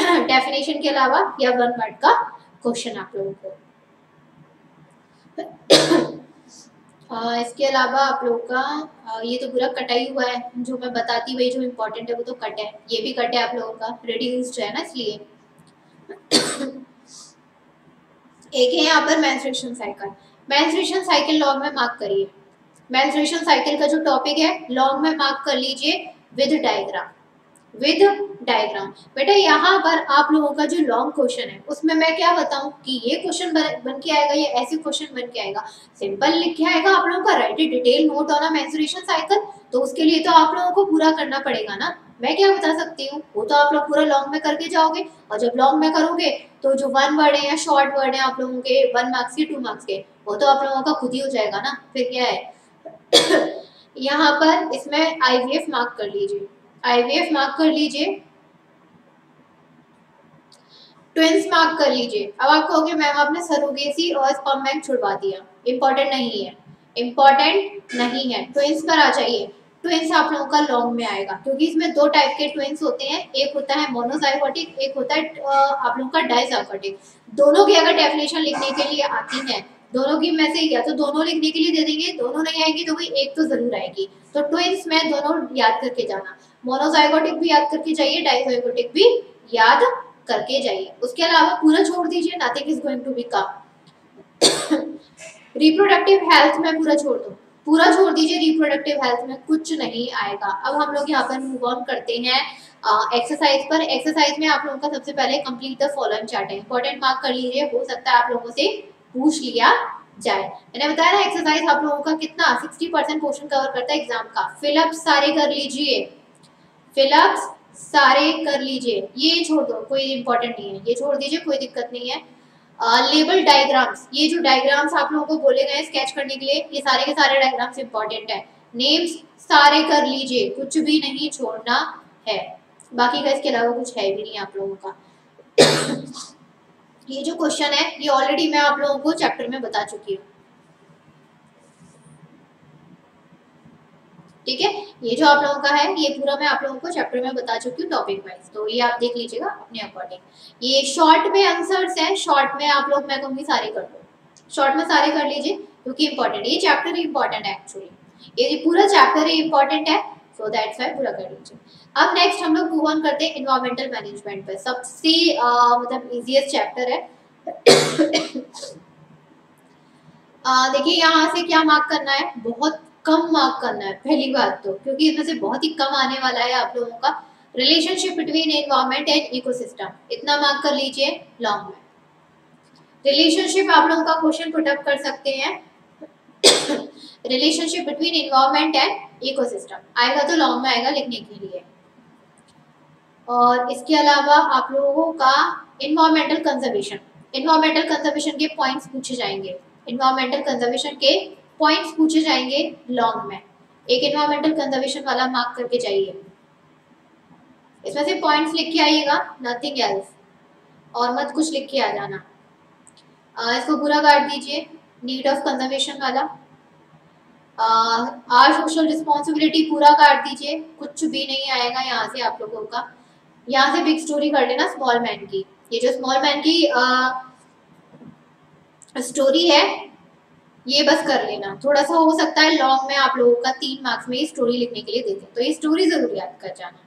[clears throat] डेफिनेशन के अलावा या वन वर्ड का क्वेश्चन आप लोगों को। [clears throat] आ, इसके अलावा आप लोगों का आ, ये तो पूरा कटाई हुआ है जो मैं बताती वही जो इम्पोर्टेंट है वो तो कट है। ये भी कट है आप लोगों का रिड्यूस्ड है ना इसलिए। [coughs] एक है यहाँ पर menstruation cycle menstruation cycle long में मार्क करिए। मैंस्ट्रेशन साइकिल का जो टॉपिक है लॉन्ग में मार्क कर लीजिए विद डायग्राम विद डायग्राम बेटा, यहाँ पर आप लोगों का जो लॉन्ग क्वेश्चन है, उसमें मैं क्या बताऊँ कि ये क्वेश्चन बन के आएगा, ये ऐसे क्वेश्चन बन के आएगा। सिंपल लिख के आएगा आप लोगों का right detail note on a menstruation cycle तो उसके लिए तो आप लोगों को पूरा करना पड़ेगा ना। मैं क्या बता सकती हूँ, वो तो आप लोग पूरा लॉन्ग में करके जाओगे, और जब लॉन्ग में करोगे तो जो वन वर्ड है या शॉर्ट वर्ड है आप लोगों के वन मार्क्स के टू मार्क्स के, वो तो आप लोगों का खुद ही हो जाएगा ना। फिर क्या है? [coughs] यहाँ पर इसमें आई मार्क कर लीजिए। आईवीएफ मार्क कर लीजिए। ट्विंस मार्क कर लीजिए। अब आप कहोगे, मैम, आपने सरोगेसी और स्पर्म बैंक छुड़वा दिया। इंपॉर्टेंट नहीं है। इंपॉर्टेंट नहीं है। ट्विंस पर आ जाइए। ट्विंस आप लोगों का लॉन्ग में आएगा। क्योंकि इसमें दो टाइप के ट्विंस होते हैं। एक होता है मोनोजाइगोटिक एक होता है आप लोगों का डाइजाइगोटिक दोनों की अगर डेफिनेशन लिखने के लिए आती है, दोनों की में से या तो दोनों लिखने के लिए दे देंगे, दोनों नहीं आएगी तो कोई एक तो ज़रूर आएगी। तो ट्विंस में दोनों याद करके जाना। मोनोजाइगोटिक भी याद करके जाइए, डाइजाइगोटिक भी याद करके जाइए। उसके अलावा पूरा छोड़ दीजिए nothing is going to be come reproductive health में पूरा छोड़ दो। पूरा छोड़ दीजिए रिप्रोडक्टिव हेल्थ में कुछ नहीं आएगा। अब हम लोग यहाँ पर मूव ऑन करते हैं एक्सरसाइज पर। एक्सरसाइज में आप लोगों का सबसे पहले कंप्लीट द फॉलोइंग चार्ट है। इंपॉर्टेंट मार्क कर लीजिए, हो सकता है आप लोगों से पूछ लिया जाए। मैंने बताया ना एक्सरसाइज आप लोगों का कितना 60 परसेंट पोर्शन कवर करता है एग्ज़ाम का। फिलअप सारे कर लीजिए। फिलअप्स सारे कर लीजिए। ये छोड़ दो कोई इंपॉर्टेंट नहीं है। ये छोड़ दीजिए कोई दिक्कत नहीं है। लेबल uh, डायग्राम्स ये जो डायग्राम्स आप लोगों को बोले गए स्केच करने के लिए ये सारे के सारे डायग्राम्स इंपॉर्टेंट है। नेम्स सारे कर लीजिए कुछ भी नहीं छोड़ना है। बाकी का इसके अलावा कुछ है भी नहीं आप लोगों का। [coughs] ये जो क्वेश्चन है ये ऑलरेडी मैं आप लोगों को चैप्टर में बता चुकी हूँ। ठीक है? ये जो आप लोगों का है, ये पूरा मैं आप लोगों को चैप्टर में बता चुकी हूँ टॉपिक वाइज तो ये आप देख लीजिएगा अपने अकॉर्डिंग ये शॉर्ट में आंसर्स हैं शॉर्ट में आप लोग, मैं कहूँगी सारे कर लो। शॉर्ट में सारे कर लीजिए, क्योंकि इंपॉर्टेंट ये चैप्टर इंपॉर्टेंट है एक्चुअली ये पूरा चैप्टर ही इंपॉर्टेंट है सो दैट्स वाई पूरा कर लीजिए। अब नेक्स्ट हम लोग मूव ऑन करते हैं इन्वायरमेंटल मैनेजमेंट पर सबसे मतलब इजिएस्ट चैप्टर है। [coughs] देखिए यहाँ से क्या मार्क करना है? बहुत कम मार्क करना है, पहली बात तो क्योंकि इसमें से बहुत ही कम आने वाला है आप लोगों का। Relationship between environment and ecosystem इतना मार्क कर लीजिए लॉन्ग में रिलेशनशिप आप लोगों का क्वेश्चन पुटअप कर सकते हैं। Relationship between environment and ecosystem आएगा तो लॉन्ग में आएगा लिखने के लिए। और इसके अलावा आप लोगों का इन्वायरमेंटल कंजर्वेशन इन्वायरमेंटल कंजर्वेशन के पॉइंट्स पूछे जाएँगे। इन्वायरमेंटल कंजर्वेशन के पॉइंट्स पूछे जाएँगे लॉन्ग में। एक इन्वायरमेंटल कंजर्वेशन वाला मार्क करके जाइए। इसमें से पॉइंट्स लिख के आइएगा नथिंग एल्स और मत कुछ लिख के आ जाना। आ, इसको पूरा काट दीजिए नीड ऑफ़ कंजर्वेशन वाला। आर सोशल रिस्पॉन्सिबिलिटी पूरा काट दीजिए कुछ भी नहीं आएगा यहाँ से आप लोगों का। यहाँ से बिग स्टोरी कर लेना स्मॉल मैन की। ये जो स्मॉल मैन की स्टोरी है ये बस कर लेना। थोड़ा सा हो सकता है लॉन्ग में आप लोगों का तीन मार्क्स में ये स्टोरी लिखने के लिए देते। हैं तो ये स्टोरी ज़रूर याद कर जाना।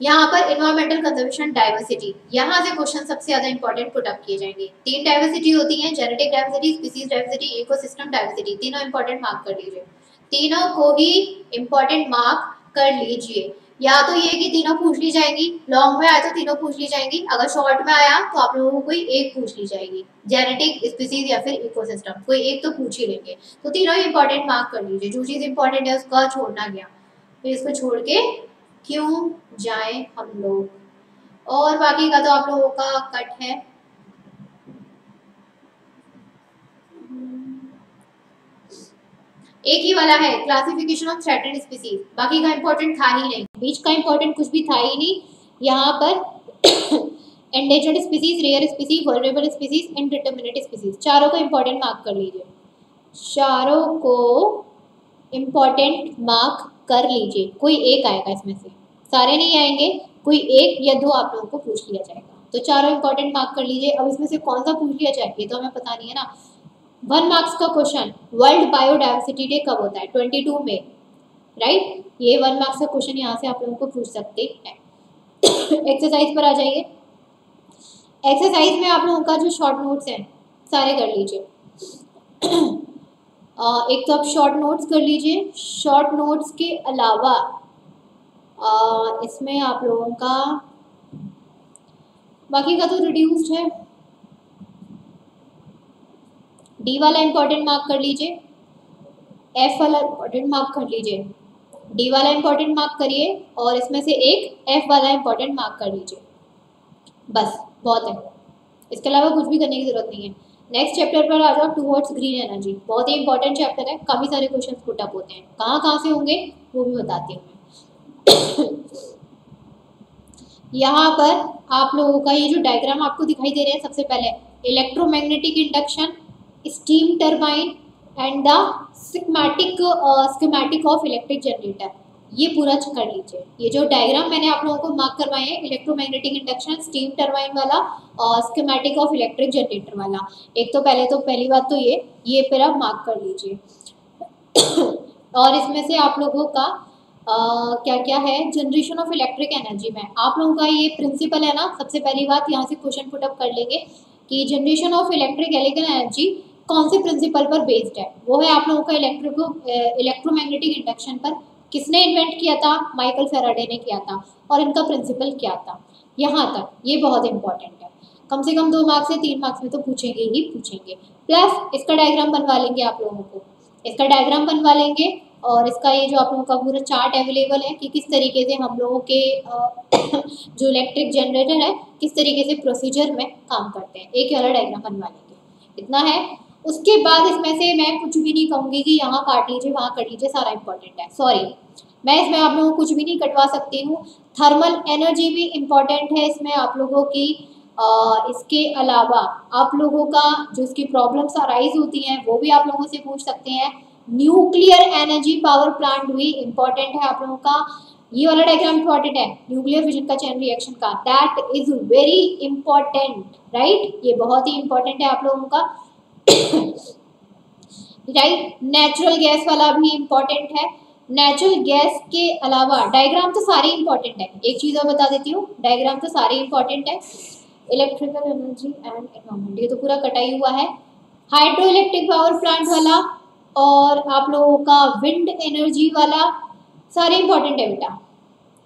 यहाँ पर इन्वायरमेंटल कंजर्वेशन डाइवर्सिटी यहाँ से क्वेश्चन सबसे ज़्यादा इंपॉर्टेंट पुट अप किए जाएँगे। तीन डाइवर्सिटी होती है genetic diversity species diversity ecosystem diversity तीनों इंपॉर्टेंट मार्क कर लीजिए। तीनों को ही इंपॉर्टेंट मार्क कर लीजिए। या तो ये कि तीनों पूछ ली जाएँगी लॉन्ग में आया तो तीनों पूछ ली जाएँगी, अगर शॉर्ट में आया तो आप लोगों को कोई एक पूछ ली जाएगी जेनेटिक स्पीसीज या फिर इकोसिस्टम कोई एक तो पूछ ही लेंगे। तो तीनों ही इंपॉर्टेंट मार्क कर लीजिए, जो चीज़ इंपॉर्टेंट है उसका छोड़ना गया फिर इसको छोड़ के क्यों जाए हम लोग? और बाकी का तो आप लोगों का कट है। एक ही वाला है क्लासिफिकेशन ऑफ़ थ्रेटेड स्पीसीज बाकी का इंपॉर्टेंट था ही नहीं. बीच का इंपॉर्टेंट कुछ भी था ही नहीं. यहाँ पर endangered species rare species vulnerable species and determinate species चारों को इम्पोर्टेंट मार्क कर लीजिए. चारों को इंपॉर्टेंट मार्क कर लीजिए. कोई एक आएगा इसमें से. सारे नहीं आएँगे. कोई एक या दो आप लोगों को पूछ लिया जाएगा. तो चारों इंपॉर्टेंट मार्क कर लीजिए. अब इसमें से कौन सा पूछ लिया जाए? ये तो हमें पता नहीं है ना. वन मार्क्स का क्वेश्चन वर्ल्ड बायोडाइवर्सिटी डे कब होता है? ट्वेंटी टू में राइट ये वन मार्क्स का क्वेश्चन यहाँ से आप लोगों को पूछ सकते हैं। एक्सरसाइज पर आ जाइए। एक्सरसाइज में आप लोगों का जो शॉर्ट नोट्स हैं, सारे कर लीजिए। [clears throat] एक तो आप शॉर्ट नोट्स कर लीजिए। शॉर्ट नोट्स के अलावा इसमें आप लोगों का, बाकी का तो रिड्यूस्ड है। डी वाला इंपॉर्टेंट मार्क कर लीजिए एफ़ वाला इंपॉर्टेंट मार्क कर लीजिए। डी वाला इंपॉर्टेंट मार्क करिए और इसमें से एक एफ़ वाला इंपॉर्टेंट मार्क कर लीजिए। बस, बहुत है। इसके अलावा कुछ भी करने की ज़रूरत नहीं है। नेक्स्ट चैप्टर पर आ जाओ टूवर्ड्स ग्रीन एनर्जी बहुत ही इंपॉर्टेंट चैप्टर है। काफ़ी सारे क्वेश्चन पुटअप होते हैं। कहाँ कहाँ से होंगे, वो भी बताती हूँ [coughs] यहाँ पर आप लोगों का ये जो डायग्राम आपको दिखाई दे रहे हैं, सबसे पहले electromagnetic induction steam turbine and the schematic schematic of electric generator ये पूरा कर लीजिए। ये जो डायग्राम मैंने आप लोगों को मार्क करवाए हैं इलेक्ट्रोमैग्नेटिक इंडक्शन स्टीम टरबाइन वाला और स्कीमेटिक ऑफ़ इलेक्ट्रिक जनरेटर वाला। एक तो पहले तो पहली बात तो ये ये फिर आप मार्क कर लीजिए। [coughs] और इसमें से आप लोगों का आ, क्या क्या है? जनरेशन ऑफ़ इलेक्ट्रिक एनर्जी में। आप लोगों का ये प्रिंसिपल है ना सबसे पहली बात यहाँ से क्वेश्चन पुटअप कर लेंगे कि जनरेशन ऑफ़ इलेक्ट्रिक एलिकल एनर्जी कौन से प्रिंसिपल पर बेस्ड है? वो है आप लोगों का इलेक्ट्रिको इलेक्ट्रोमैग्नेटिक इंडक्शन पर किसने इन्वेंट किया था? माइकल फेराडे ने किया था। और इनका प्रिंसिपल क्या था? यहाँ तक। ये बहुत इंपॉर्टेंट है। कम से कम दो मार्क्स से तीन मार्क्स में तो पूछेंगे ही पूछेंगे। प्लस इसका डायग्राम बनवा लेंगे आप लोगों को। इसका डायग्राम बनवा लेंगे और इसका ये जो आप लोगों का पूरा चार्ट अवेलेबल है कि किस तरीके से हम लोगों के जो इलेक्ट्रिक जनरेटर है, किस तरीके से प्रोसीजर में काम करते हैं। एक ही वाला डायग्राम बनवा लेंगे। इतना है। उसके बाद इसमें से मैं कुछ भी नहीं कहूँगी कि यहाँ काट लीजिए वहाँ कट लीजिए सारा इंपॉर्टेंट है। सॉरी मैं इसमें आप लोगों को कुछ भी नहीं कटवा सकती हूँ। थर्मल एनर्जी भी इंपॉर्टेंट है इसमें आप लोगों की। आ, इसके अलावा आप लोगों का जो इसकी प्रॉब्लम्स अराइज होती हैं वो भी आप लोगों से पूछ सकते हैं। न्यूक्लियर एनर्जी पावर प्लांट भी इंपॉर्टेंट है आप लोगों का। ये वाला डायग्राम इंपॉर्टेंट है। न्यूक्लियर फिजन का चैन रिएक्शन का। That is very important right ये बहुत ही इंपॉर्टेंट है आप लोगों का। राइट नेचुरल गैस वाला भी इंपॉर्टेंट है। नेचुरल गैस के अलावा डायग्राम तो सारे इंपॉर्टेंट है। एक चीज़ और बता देती हूँ। डायग्राम तो सारे इंपॉर्टेंट है। इलेक्ट्रिकल एनर्जी एंड एनवायरमेंट ये तो पूरा कटाई हुआ है। हाइड्रो इलेक्ट्रिक पावर प्लांट वाला और आप लोगों का विंड एनर्जी वाला सारे इंपॉर्टेंट है बेटा।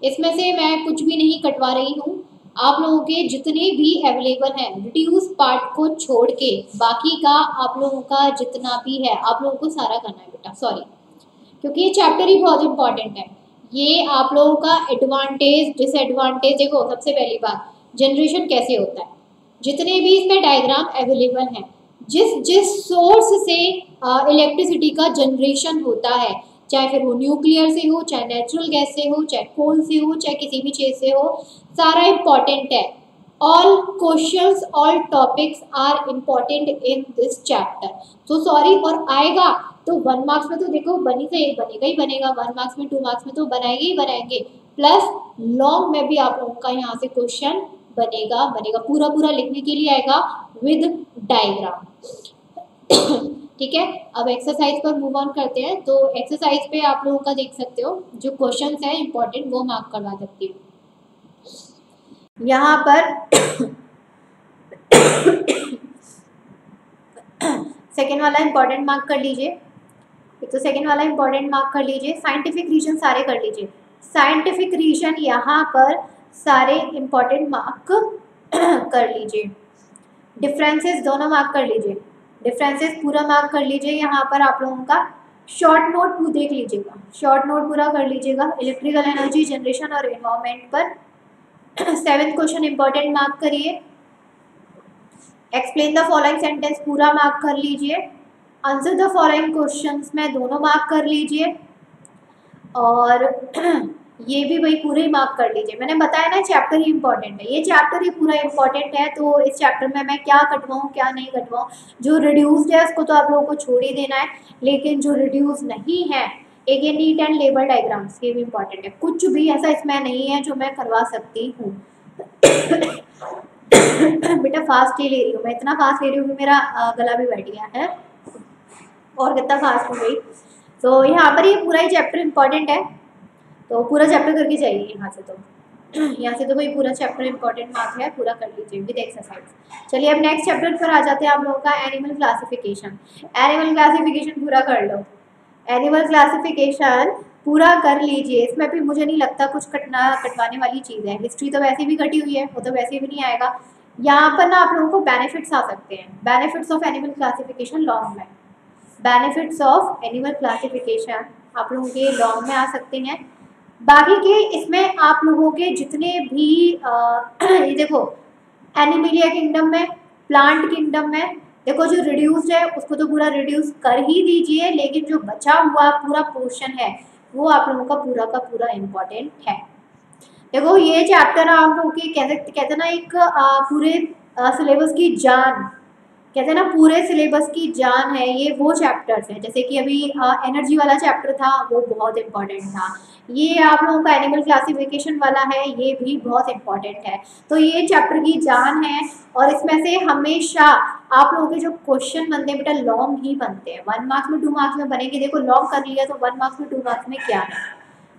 इसमें से मैं कुछ भी नहीं कटवा रही हूँ। आप लोगों के जितने भी अवेलेबल हैं रिड्यूस पार्ट को छोड़ के बाकी का आप लोगों का जितना भी है, आप लोगों को सारा करना है बेटा सॉरी क्योंकि ये चैप्टर ही बहुत इंपॉर्टेंट है. ये आप लोगों का एडवांटेज डिसएडवांटेज देखो सबसे पहली बात जनरेशन कैसे होता है? जितने भी इसमें डायग्राम अवेलेबल हैं, जिस जिस सोर्स से इलेक्ट्रिसिटी का जनरेशन होता है चाहे फिर वो न्यूक्लियर से हो, चाहे नेचुरल गैस से हो, चाहे कोल से हो, चाहे किसी भी चीज़ से हो, सारा इंपॉर्टेंट है। All questions all topics are important in this chapter तो सॉरी और आएगा। तो वन मार्क्स में तो देखो, बनी से एक बनेगा ही बनेगा। वन मार्क्स में टू मार्क्स में तो बनाएँगे ही बनाएँगे। प्लस लॉन्ग में भी आप लोगों का यहाँ से क्वेश्चन बनेगा बनेगा। पूरा पूरा लिखने के लिए आएगा विद डायग्राम ठीक है? अब एक्सरसाइज पर मूव ऑन करते हैं। तो एक्सरसाइज पे आप लोगों का देख सकते हो, जो क्वेश्चंस है इम्पोर्टेंट वो मार्क करवा सकती हूँ। यहाँ पर सेकेंड वाला इंपॉर्टेंट मार्क कर लीजिए। एक तो सेकेंड वाला इंपॉर्टेंट मार्क कर लीजिए। साइंटिफिक रीजन सारे कर लीजिए। साइंटिफिक रीजन यहाँ पर सारे इंपॉर्टेंट मार्क कर लीजिए। डिफरेंसेस दोनों मार्क कर लीजिए। डिफरेंसेस पूरा मार्क कर लीजिए, यहाँ पर आप लोगों का शॉर्ट नोट देख लीजिएगा। शॉर्ट नोट पूरा कर लीजिएगा। इलेक्ट्रिकल एनर्जी जनरेशन और इन्वायरमेंट पर सेवेंथ क्वेश्चन इंपॉर्टेंट मार्क करिए। एक्सप्लेन द फॉलोइंग सेंटेंस पूरा मार्क कर लीजिए। आंसर द फॉलोइंग क्वेश्चंस में दोनों मार्क कर लीजिए। और [clears throat] ये भी भाई पूरे ही मार्क कर लीजिए। मैंने बताया ना चैप्टर ही इंपॉर्टेंट है। ये चैप्टर ही पूरा इंपॉर्टेंट है तो इस चैप्टर में मैं क्या कटवाऊँ, क्या नहीं कटवाऊँ? जो रिड्यूस्ड है, उसको तो आप लोगों को छोड़ ही देना है, लेकिन जो रिड्यूस नहीं है, एक ये नीट एंड लेबल डायग्राम्स ये भी इंपॉर्टेंट है। कुछ भी ऐसा इसमें नहीं है जो मैं करवा सकती हूँ। बेटा फास्ट ही ले रही हूँ मैं, इतना फास्ट ले रही हूँ कि मेरा गला भी बैठ गया है। और कितना फास्ट हो गई। तो यहाँ पर ये पूरा ही चैप्टर इंपॉर्टेंट है। तो पूरा चैप्टर करके जाइए यहाँ से तो। यहाँ से तो भाई पूरा चैप्टर इंपॉर्टेंट मार्क है, पूरा कर लीजिए विद एक्सरसाइज चलिए अब नेक्स्ट चैप्टर पर आ जाते हैं आप लोगों का एनिमल क्लासिफिकेशन एनिमल क्लासिफिकेशन पूरा कर लो। एनिमल क्लासिफिकेशन पूरा कर लीजिए। इसमें भी मुझे नहीं लगता कुछ कटना, कटवाने वाली चीज़ है। हिस्ट्री तो वैसे भी कटी हुई है, वो तो वैसे भी नहीं आएगा। यहाँ पर ना आप लोगों को बेनिफिट्स आ सकते हैं। Benefits of animal classification long में बेनिफिट्स ऑफ़ एनिमल क्लासिफिकेशन आप लोगों के लॉन्ग में आ सकते हैं। बाकी के इसमें आप लोगों के जितने भी ये देखो एनिमिलिया किंगडम में प्लांट किंगडम में देखो जो रिड्यूस्ड है उसको तो पूरा रिड्यूस कर ही दीजिए लेकिन जो बचा हुआ पूरा पोर्शन है वो आप लोगों का पूरा का पूरा इम्पोर्टेंट है। देखो ये चैप्टर आप लोगों के कहते कहते ना एक आ, पूरे सिलेबस की जान कहते हैं ना पूरे सिलेबस की जान है ये वो चैप्टर्स हैं। जैसे कि अभी एनर्जी वाला चैप्टर था वो बहुत इंपॉर्टेंट था। ये आप लोगों का एनिमल क्लासिफिकेशन वाला है, ये भी बहुत इंपॉर्टेंट है। तो ये चैप्टर की जान है और इसमें से हमेशा आप लोगों के जो क्वेश्चन बनते हैं, बेटा लॉन्ग ही बनते हैं। वन मार्क्स में टू मार्क्स में बनेंगे। देखो लॉन्ग कर लिया तो वन मार्क्स में टू मार्क्स में क्या है?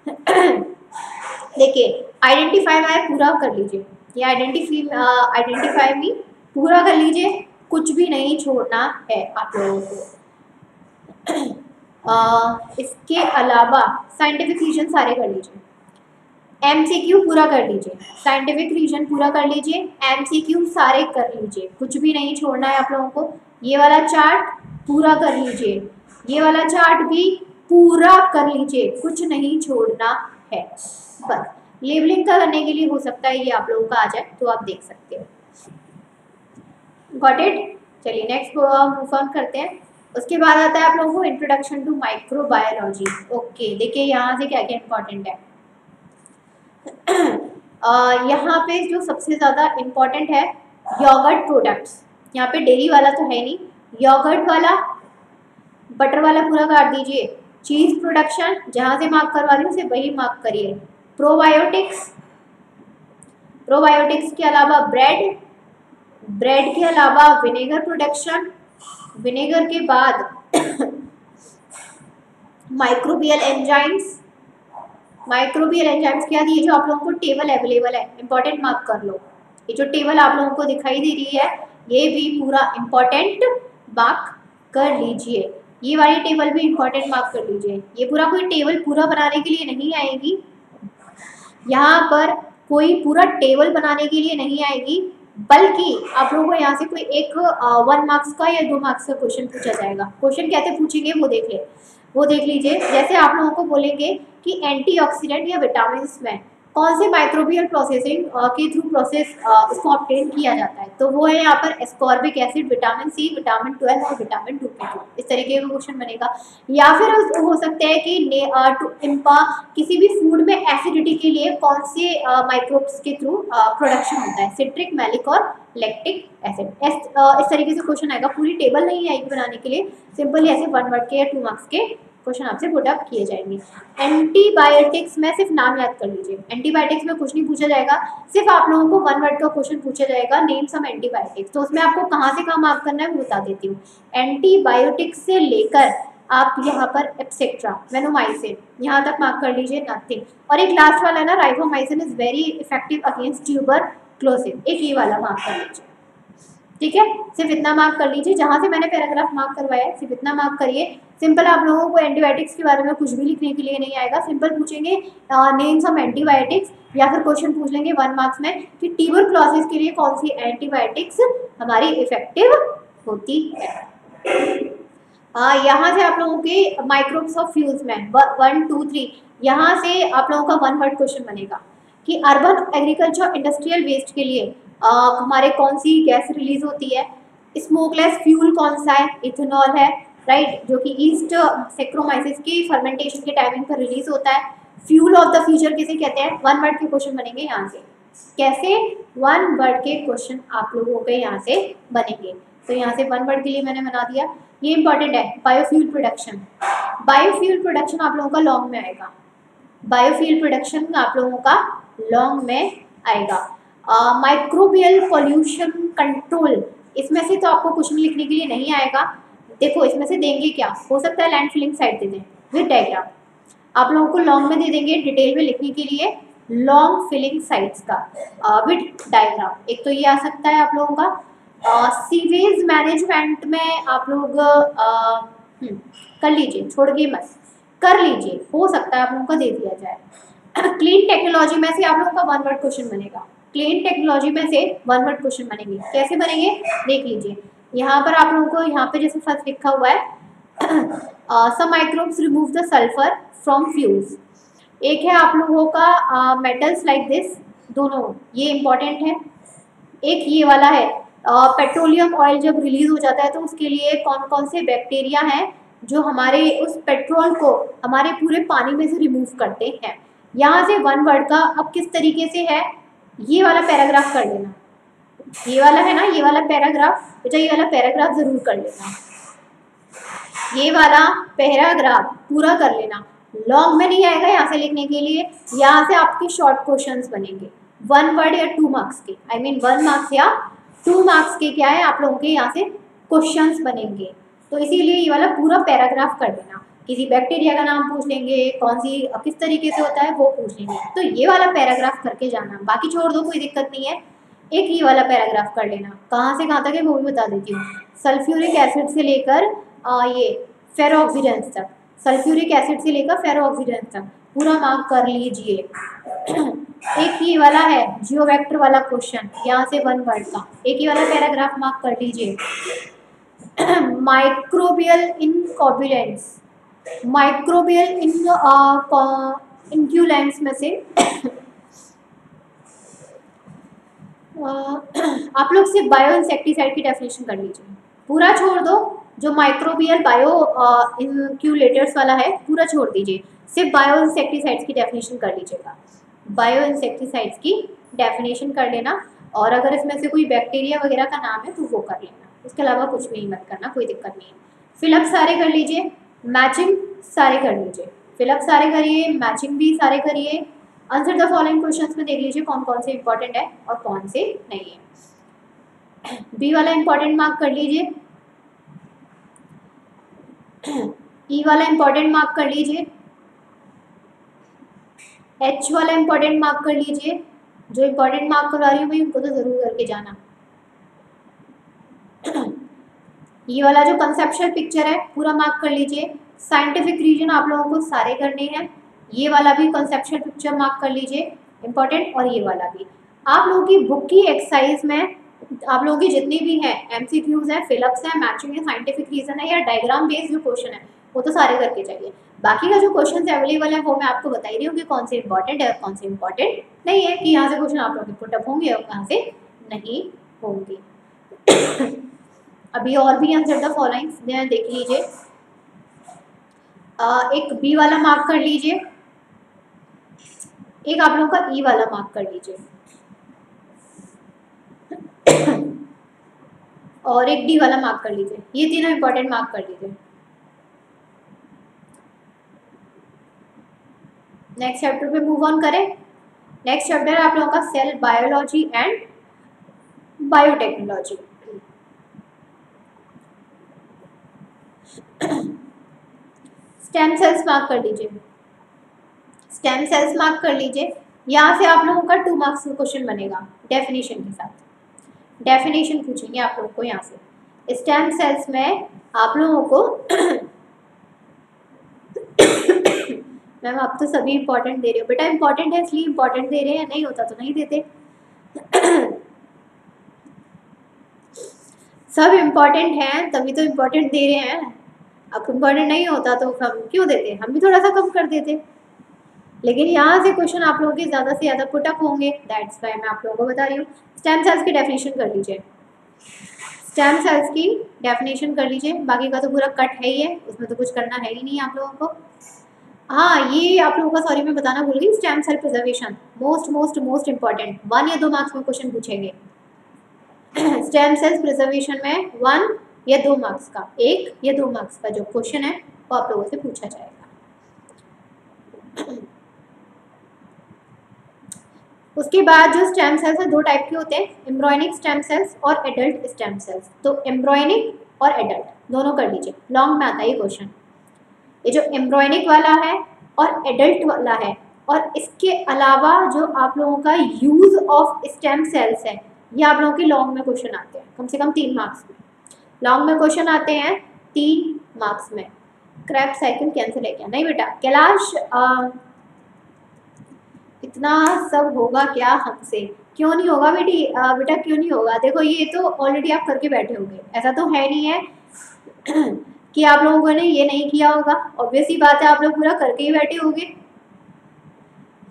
[clears throat] देखिए आइडेंटिफाई में पूरा कर लीजिए। ये आइडेंटिफी आइडेंटिफाई भी पूरा कर लीजिए। कुछ भी नहीं छोड़ना है आप लोगों को। [clears throat] इसके अलावा साइंटिफिक रीजन सारे कर लीजिए। एमसीक्यू पूरा कर लीजिए। साइंटिफिक रीजन पूरा कर लीजिए। एमसीक्यू सारे कर लीजिए। कुछ भी नहीं छोड़ना है आप लोगों को। ये वाला चार्ट पूरा कर लीजिए। ये वाला चार्ट भी पूरा कर लीजिए। कुछ नहीं छोड़ना है। बस। लेबलिंग का करने के लिए हो सकता है ये आप लोगों का आ जाए तो आप देख सकते हो। गॉट इट चलिए नेक्स्ट मूव ऑन करते हैं। उसके बाद आता है आप लोगों को इंट्रोडक्शन टू माइक्रोबायोलॉजी ओके देखिए यहाँ से क्या क्या इंपॉर्टेंट है [clears throat] यहाँ पे जो सबसे ज़्यादा इंपॉर्टेंट है योगर्ट प्रोडक्ट्स यहाँ पे डेरी वाला तो है नहीं। योगर्ट वाला बटर वाला पूरा काट दीजिए। चीज़ प्रोडक्शन जहाँ से मार्क करवा रही उसे वही मार्क करिए। प्रोबायोटिक्स प्रोबायोटिक्स के अलावा ब्रेड ब्रेड के अलावा विनेगर प्रोडक्शन विनेगर के बाद माइक्रोबियल एंजाइम्स माइक्रोबियल एंजाइम्स क्या दिए जो आप लोगों को टेबल अवेलेबल है इंपॉर्टेंट मार्क कर लो। ये जो टेबल आप लोगों को दिखाई दे रही है, ये भी पूरा इम्पोर्टेंट मार्क कर लीजिए। ये वाली टेबल भी इम्पोर्टेंट मार्क कर लीजिए। ये पूरा कोई टेबल पूरा बनाने के लिए नहीं आएगी। यहाँ पर कोई पूरा टेबल बनाने के लिए नहीं आएगी। बल्कि आप लोगों को यहाँ से कोई एक वन मार्क्स का या दो मार्क्स का क्वेश्चन पूछा जाएगा। क्वेश्चन कैसे पूछेंगे वो देख ले। वो देख लीजिए। जैसे आप लोगों को बोलेंगे कि एंटीऑक्सीडेंट या विटामिन में कौन से माइक्रोबियल प्रोसेसिंग के थ्रू प्रोसेस उसको ऑप्टेन किया जाता है? तो वो है यहाँ पर ascorbic acid vitamin C vitamin twelve और विटामिन टू के थ्रू इस तरीके का क्वेश्चन बनेगा। या फिर हो सकता है कि इम्पा किसी भी फ़ूड में एसिडिटी के लिए कौन से माइक्रोब्स के थ्रू प्रोडक्शन होता है? सिट्रिक मैलिक और लेक्टिक एसिड इस तरीके से क्वेश्चन आएगा। पूरी टेबल नहीं आएगी बनाने के लिए। सिंपली ऐसे वन वर्ड के या टू मार्क्स के क्वेश्चन आपसे पुट अप किए जाएँगे। एंटीबायोटिक्स में सिर्फ़ नाम याद कर लीजिए। एंटीबायोटिक्स में कुछ नहीं पूछा जाएगा। सिर्फ़ आप लोगों को वन वर्ड का क्वेश्चन पूछा जाएगा नेम सम एंटीबायोटिक्स तो उसमें आपको कहाँ से कहाँ मार्क करना है वो बता देती हूँ। एंटीबायोटिक्स से लेकर आप यहाँ पर एप्सेट्रा वेनोमाइसिन यहाँ तक मार्क कर लीजिए नथिंग और एक लास्ट वाला है ना rifamycin is very effective against tuberculosis एक ये वाला मार्क कर लीजिए। ठीक है? सिर्फ़ इतना मार्क कर लीजिए, जहाँ से मैंने पैराग्राफ मार्क करवाया सिर्फ़ इतना मार्क करिए। सिंपल आप लोगों को एंटीबायोटिक्स के बारे में कुछ भी लिखने के लिए नहीं आएगा। सिंपल पूछेंगे नेम्स ऑफ़ एंटीबायोटिक्स या फिर क्वेश्चन पूछ लेंगे वन मार्क्स में कि टीबर क्लॉसिस के लिए कौन सी एंटीबायोटिक्स हमारी इफ़ेक्टिव होती है। यहाँ से आप लोगों के माइक्रोब्स ऑफ़ फ्यूज में वन टू थ्री यहाँ से आप लोगों का वन वर्ड क्वेश्चन बनेगा कि अर्बन एग्रीकल्चर इंडस्ट्रियल वेस्ट के लिए हमारे कौन सी गैस रिलीज़ होती है? स्मोकलेस फ्यूल कौन सा है? इथेनॉल है राइट जो कि ईस्ट सेक्रोमाइसिस की फर्मेंटेशन के टाइमिंग पर रिलीज़ होता है। फ्यूल ऑफ़ द फ्यूचर किसे कहते हैं? वन वर्ड के क्वेश्चन बनेंगे यहाँ से। कैसे? वन वर्ड के क्वेश्चन आप लोगों के यहाँ से बनेंगे। तो यहाँ से वन वर्ड के लिए मैंने बना दिया। ये इंपॉर्टेंट है बायोफ्यूल प्रोडक्शन बायोफ्यूल प्रोडक्शन आप लोगों का लॉन्ग में आएगा। बायोफ्यूल प्रोडक्शन आप लोगों का लॉन्ग में आएगा। माइक्रोबियल पॉल्यूशन कंट्रोल इसमें से तो आपको क्वेश्चन लिखने के लिए नहीं आएगा। देखो इसमें से देंगे क्या? हो सकता है लैंड फिलिंग साइड दे दें विद डायग्राम आप लोगों को लॉन्ग में दे देंगे डिटेल में लिखने के लिए लॉन्ग फिलिंग साइट्स का विद डायग्राम एक तो ये आ सकता है आप लोगों का। सीवेज मैनेजमेंट में आप लोग हम्म, कर लीजिए छोड़ गए मत। कर लीजिए हो सकता है आप लोगों को दे दिया जाए। [clears throat] क्लीन टेक्नोलॉजी में से आप लोगों का वन वर्ड क्वेश्चन बनेगा। क्लीन टेक्नोलॉजी में से वन वर्ड क्वेश्चन बनेंगे। कैसे बनेंगे? देख लीजिए। यहाँ पर आप लोगों को यहाँ पे जैसे फ़र्स्ट लिखा हुआ है some microbes remove the sulphur from fuels एक है आप लोगों का मेटल्स लाइक दिस दोनों ये इंपॉर्टेंट है। एक ये वाला है पेट्रोलियम uh, ऑयल जब रिलीज़ हो जाता है तो उसके लिए कौन कौन से बैक्टीरिया हैं जो हमारे उस पेट्रोल को हमारे पूरे पानी में से रिमूव करते हैं। यहाँ से वन वर्ड का अब किस तरीके से है? ये वाला पैराग्राफ कर लेना। ये वाला है ना, ये वाला पैराग्राफ बेटा ये वाला पैराग्राफ ज़रूर कर लेना। ये वाला पैराग्राफ पूरा कर लेना। लॉन्ग में नहीं आएगा यहाँ से लिखने के लिए, यहाँ से आपके शॉर्ट क्वेश्चन बनेंगे। वन वर्ड या टू मार्क्स के। आई मीन वन मार्क्स या टू मार्क्स के क्या है, आप लोगों के यहाँ से क्वेश्चन बनेंगे। तो इसीलिए ये वाला पूरा पैराग्राफ कर देना। किसी बैक्टीरिया का नाम पूछ लेंगे, कौन सी किस तरीके से होता है वो पूछ लेंगे। तो ये वाला पैराग्राफ करके जाना, बाकी छोड़ दो, कोई दिक्कत नहीं है। एक ही वाला पैराग्राफ कर लेना, कहाँ से कहाँ तक है वो भी बता देती हूँ। सल्फ्यूरिक एसिड से लेकर ये फेरोक्सीडेंस तक, सल्फ्यूरिक एसिड से लेकर फेरोक्सीडेंस तक, पूरा मार्क कर लीजिए। [clears throat] एक ही वाला है जियो वाला क्वेश्चन, यहाँ से वन वर्ड का, एक ही वाला पैराग्राफ मार्क कर लीजिए। [clears throat] माइक्रोबियल इनकॉबुलेंस माइक्रोबियल इन इंक्यूलेंस में से आप लोग सिर्फ़ बायो इंसेक्टिसाइड की डेफिनेशन कर लीजिए। पूरा छोड़ दो, जो माइक्रोबियल बायो इंक्यूलेटर्स वाला है, पूरा छोड़ दीजिए। सिर्फ़ बायो इंसेक्टिसाइड्स की डेफिनेशन कर लीजिएगा। बायो इंसेक्टिसाइड्स की डेफिनेशन कर लेना, और अगर इसमें से कोई बैक्टीरिया वगैरह का नाम है तो वो कर लेना। इसके अलावा कुछ भी मत करना, कोई दिक्कत नहीं है। फिलअप सारे कर लीजिए। मैचिंग सारे कर लीजिए। फिलअप सारे करिए, मैचिंग भी सारे करिए। आंसर द फॉलोइंग क्वेश्चंस में देख लीजिए कौन कौन से इंपॉर्टेंट है और कौन से नहीं है। बी वाला इंपॉर्टेंट मार्क कर लीजिए। ई e वाला इंपॉर्टेंट मार्क कर लीजिए। एच वाला इंपॉर्टेंट मार्क कर लीजिए। जो इंपॉर्टेंट मार्क करवा रही हूँ भाई उनको तो ज़रूर करके जाना। ये वाला जो कंसेप्शुअल पिक्चर है, पूरा मार्क कर लीजिए। साइंटिफिक रीजन आप लोगों को सारे करने हैं। ये वाला भी कंसेप्शुअल पिक्चर मार्क कर लीजिए। इंपॉर्टेंट और ये वाला भी। आप लोगों की बुक की एक्सरसाइज में, आप लोगों की जितनी भी हैं एमसीक्यूज हैं फिलअप्स हैं मैचिंग है साइंटिफिक रीजन है या डायग्राम बेस्ड जो क्वेश्चन है, वो तो सारे करके चाहिए बाकी का जो क्वेश्चन अवेलेबल है, वो मैं आपको बता ही रही हूँ कि कौन से इंपॉर्टेंट है और कौन से इंपॉर्टेंट नहीं है, कि यहाँ से क्वेश्चन आप लोगों के पुटअप होंगे और कहाँ से नहीं होंगे। अभी और भी आंसर द फॉलोइंग देख लीजिए। एक बी वाला मार्क कर लीजिए। एक आप लोगों का ई e वाला मार्क कर लीजिए। और एक डी वाला मार्क कर लीजिए। ये तीनों इंपॉर्टेंट मार्क कर लीजिए। नेक्स्ट चैप्टर पे मूव ऑन करें। नेक्स्ट चैप्टर आप लोगों का cell biology and biotechnology stem cells mark कर लीजिए स्टेम सेल्स मार्क कर लीजिए। यहाँ से आप लोगों का टू मार्क्स का क्वेश्चन बनेगा डेफिनेशन के साथ। डेफिनेशन पूछेंगे आप लोगों को यहाँ से। स्टेम सेल्स में आप लोगों को मैम, आप तो सभी इंपॉर्टेंट दे रहे हो। बेटा इंपॉर्टेंट है इसलिए इंपॉर्टेंट दे रहे हैं नहीं होता तो नहीं देते। सब इम्पोर्टेंट हैं, तभी तो इम्पोर्टेंट दे रहे हैं। अब इम्पोर्टेंट नहीं होता तो हम क्यों देते? हम भी थोड़ा सा कम कर देते। लेकिन यहाँ से क्वेश्चन आप लोगों के ज़्यादा से ज़्यादा पुटअप होंगे। दैट्स वाई मैं आप लोगों को बता रही हूँ। स्टेम सेल्स की डेफिनेशन कर लीजिए। स्टेम सेल्स की डेफिनेशन कर लीजिए। बाकी का तो पूरा कट है ही है। उसमें तो कुछ करना है ही नहीं आप लोगों को। हाँ ये आप लोगों का सॉरी मैं बताना भूल गई। Stem cell preservation most most most important one या दो मार्क्स में क्वेश्चन पूछेंगे। स्टेम सेल्स प्रिजर्वेशन में वन या दो मार्क्स का, एक या दो मार्क्स का जो क्वेश्चन है, वो आप लोगों से पूछा जाएगा। उसके बाद जो स्टेम सेल्स है, दो टाइप के होते हैं एम्ब्रॉयनिक स्टेम सेल्स और एडल्ट स्टेम सेल्स तो एम्ब्रॉयनिक और एडल्ट दोनों कर लीजिए। लॉन्ग में आता है ये क्वेश्चन ये जो एम्ब्रॉयनिक वाला है और एडल्ट वाला है, और इसके अलावा जो आप लोगों का यूज़ ऑफ़ स्टेम सेल्स है ये आप लोगों के लॉन्ग में क्वेश्चन आते हैं, कम से कम तीन मार्क्स में। लॉन्ग में क्वेश्चन आते हैं तीन मार्क्स में। क्रैप साइकिल कैंसिल है क्या? नहीं बेटा, कैलाश इतना सब होगा क्या हमसे? क्यों नहीं होगा बेटी? बेटा क्यों नहीं होगा? देखो ये तो ऑलरेडी आप करके बैठे होंगे। ऐसा तो है नहीं है [clears throat] कि आप लोगों ने ये नहीं किया होगा। ऑब्वियस ही बात है, आप लोग पूरा करके ही बैठे होंगे।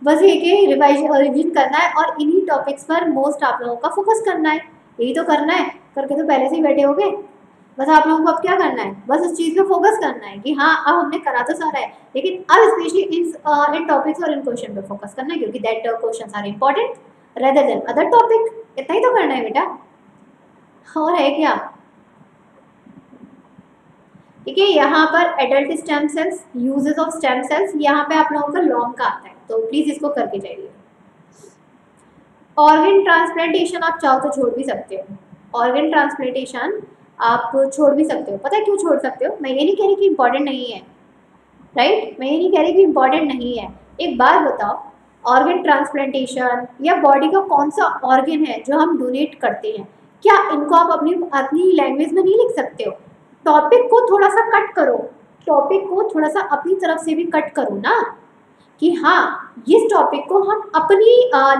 बस ये कि रिवाइज रिविजन करना है और इन्हीं टॉपिक्स पर मोस्ट आप लोगों का फोकस करना है। यही तो करना है। करके तो पहले से ही बैठे हो गए। बस आप लोगों को अब क्या करना है? बस उस चीज़ पे फोकस करना है कि हाँ अब हमने करा तो सारा है, लेकिन अब स्पेशली इन इन टॉपिक्स और इन क्वेश्चन पे फोकस करना है, क्योंकि that question are important rather than other topic इतना ही तो करना है बेटा। और है क्या? ठीक है, यहाँ पर adult stem cells uses of stem cells यहाँ पे आप लोगों का लॉन्ग का आता है। तो प्लीज़ इसको करके जाइए। ऑर्गन ट्रांसप्लांटेशन आप चाहो तो छोड़ भी सकते हो। ऑर्गन ट्रांसप्लांटेशन आप छोड़ भी सकते हो। पता है क्यों छोड़ सकते हो? मैं ये नहीं कह रही कि इम्पोर्टेंट नहीं है। राइट मैं ये नहीं कह रही कि इम्पोर्टेंट नहीं है। एक बात बताओ ऑर्गन ट्रांसप्लांटेशन या बॉडी का कौन सा ऑर्गन है जो हम डोनेट करते हैं? क्या इनको आप अपनी अपनी लैंग्वेज में नहीं लिख सकते हो? टॉपिक को थोड़ा सा कट करो। टॉपिक को थोड़ा सा अपनी तरफ़ से भी कट करो ना। कि हाँ इस टॉपिक को हम अपनी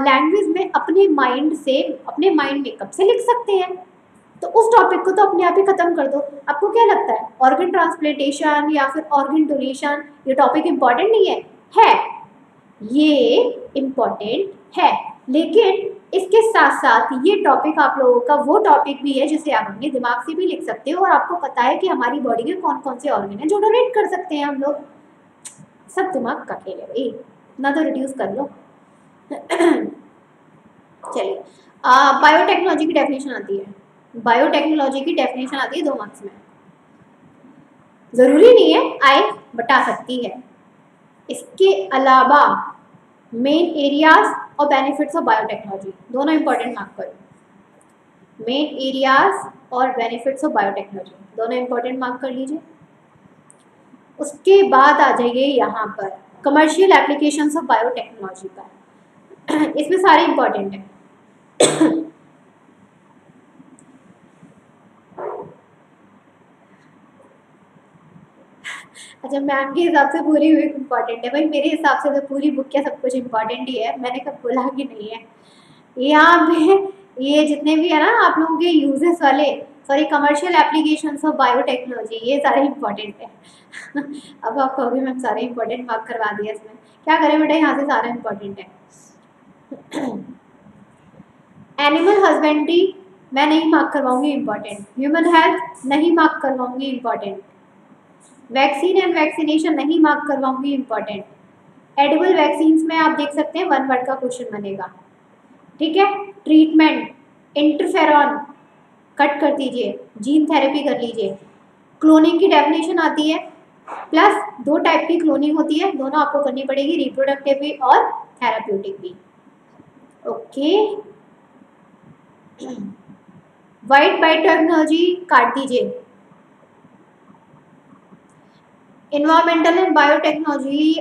लैंग्वेज में, अपने माइंड से, अपने माइंड में कब से लिख सकते हैं। तो उस टॉपिक को तो अपने आप ही खत्म कर दो। आपको क्या लगता है ऑर्गन ट्रांसप्लेटेशन या फिर ऑर्गन डोनेशन ये टॉपिक इंपॉर्टेंट नहीं है? है। ये इंपॉर्टेंट है। लेकिन इसके साथ साथ ये टॉपिक आप लोगों का, वो टॉपिक भी है जिसे आप अपने दिमाग से भी लिख सकते हो और आपको पता है कि हमारी बॉडी के कौन कौन से ऑर्गन है जो डोनेट कर सकते हैं हम लोग। सब दिमाग का खेल है भाई ना तो रिड्यूस कर लो चलिए बायोटेक्नोलॉजी की डेफिनेशन आती है बायोटेक्नोलॉजी की डेफिनेशन आती है दो मार्क्स में ज़रूरी नहीं है आए बता सकती है इसके अलावा मेन एरियाज़ और बेनिफिट्स ऑफ़ बायोटेक्नोलॉजी दोनों इंपॉर्टेंट मार्क करो मेन एरियाज़ और बेनिफिट्स ऑफ़ बायोटेक्नोलॉजी दोनों इंपॉर्टेंट मार्क कर लीजिए उसके बाद आ जाइए यहाँ पर। कमर्शियल एप्लीकेशन ऑफ़ बायोटेक्नोलॉजी पर। [clears throat] इसमें सारे इंपॉर्टेंट है। अच्छा मैम के हिसाब से पूरी बुक इंपॉर्टेंट है। भाई, मेरे हिसाब से तो पूरी बुक क्या सब कुछ इंपॉर्टेंट ही है। मैंने कब बोला कि नहीं है? यहाँ पे ये जितने भी है ना, आप लोगों के यूजेस वाले sorry commercial application of biotechnology ये सारे इंपॉर्टेंट है अब आप कहोगे, मैम, सारे इंपॉर्टेंट मार्क करवा दिया इसमें। क्या करें बेटा? यहाँ से सारा इंपॉर्टेंट है। एनिमल हस्बेंड्री मैं नहीं मार्क करवाऊँगी इंपॉर्टेंट ह्यूमन हेल्थ नहीं मार्क करवाऊँगी इंपॉर्टेंट वैक्सीन एंड वैक्सीनेशन नहीं मार्क करवाऊँगी इंपॉर्टेंट एडिबल वैक्सीन में आप देख सकते हैं वन वर्ड का क्वेश्चन बनेगा। ठीक है? ट्रीटमेंट इंटरफेरॉन कट कर दीजिए जीन थेरेपी कर लीजिए। क्लोनिंग की डेफिनेशन आती है प्लस दो टाइप की क्लोनिंग होती है, दोनों आपको करनी पड़ेगी रिप्रोडक्टिव भी और थेराप्यूटिक भी। ओके वाइट बाइट टेक्नोलॉजी काट दीजिए। इन्वायरमेंटल एंड बायोटेक्नोलॉजी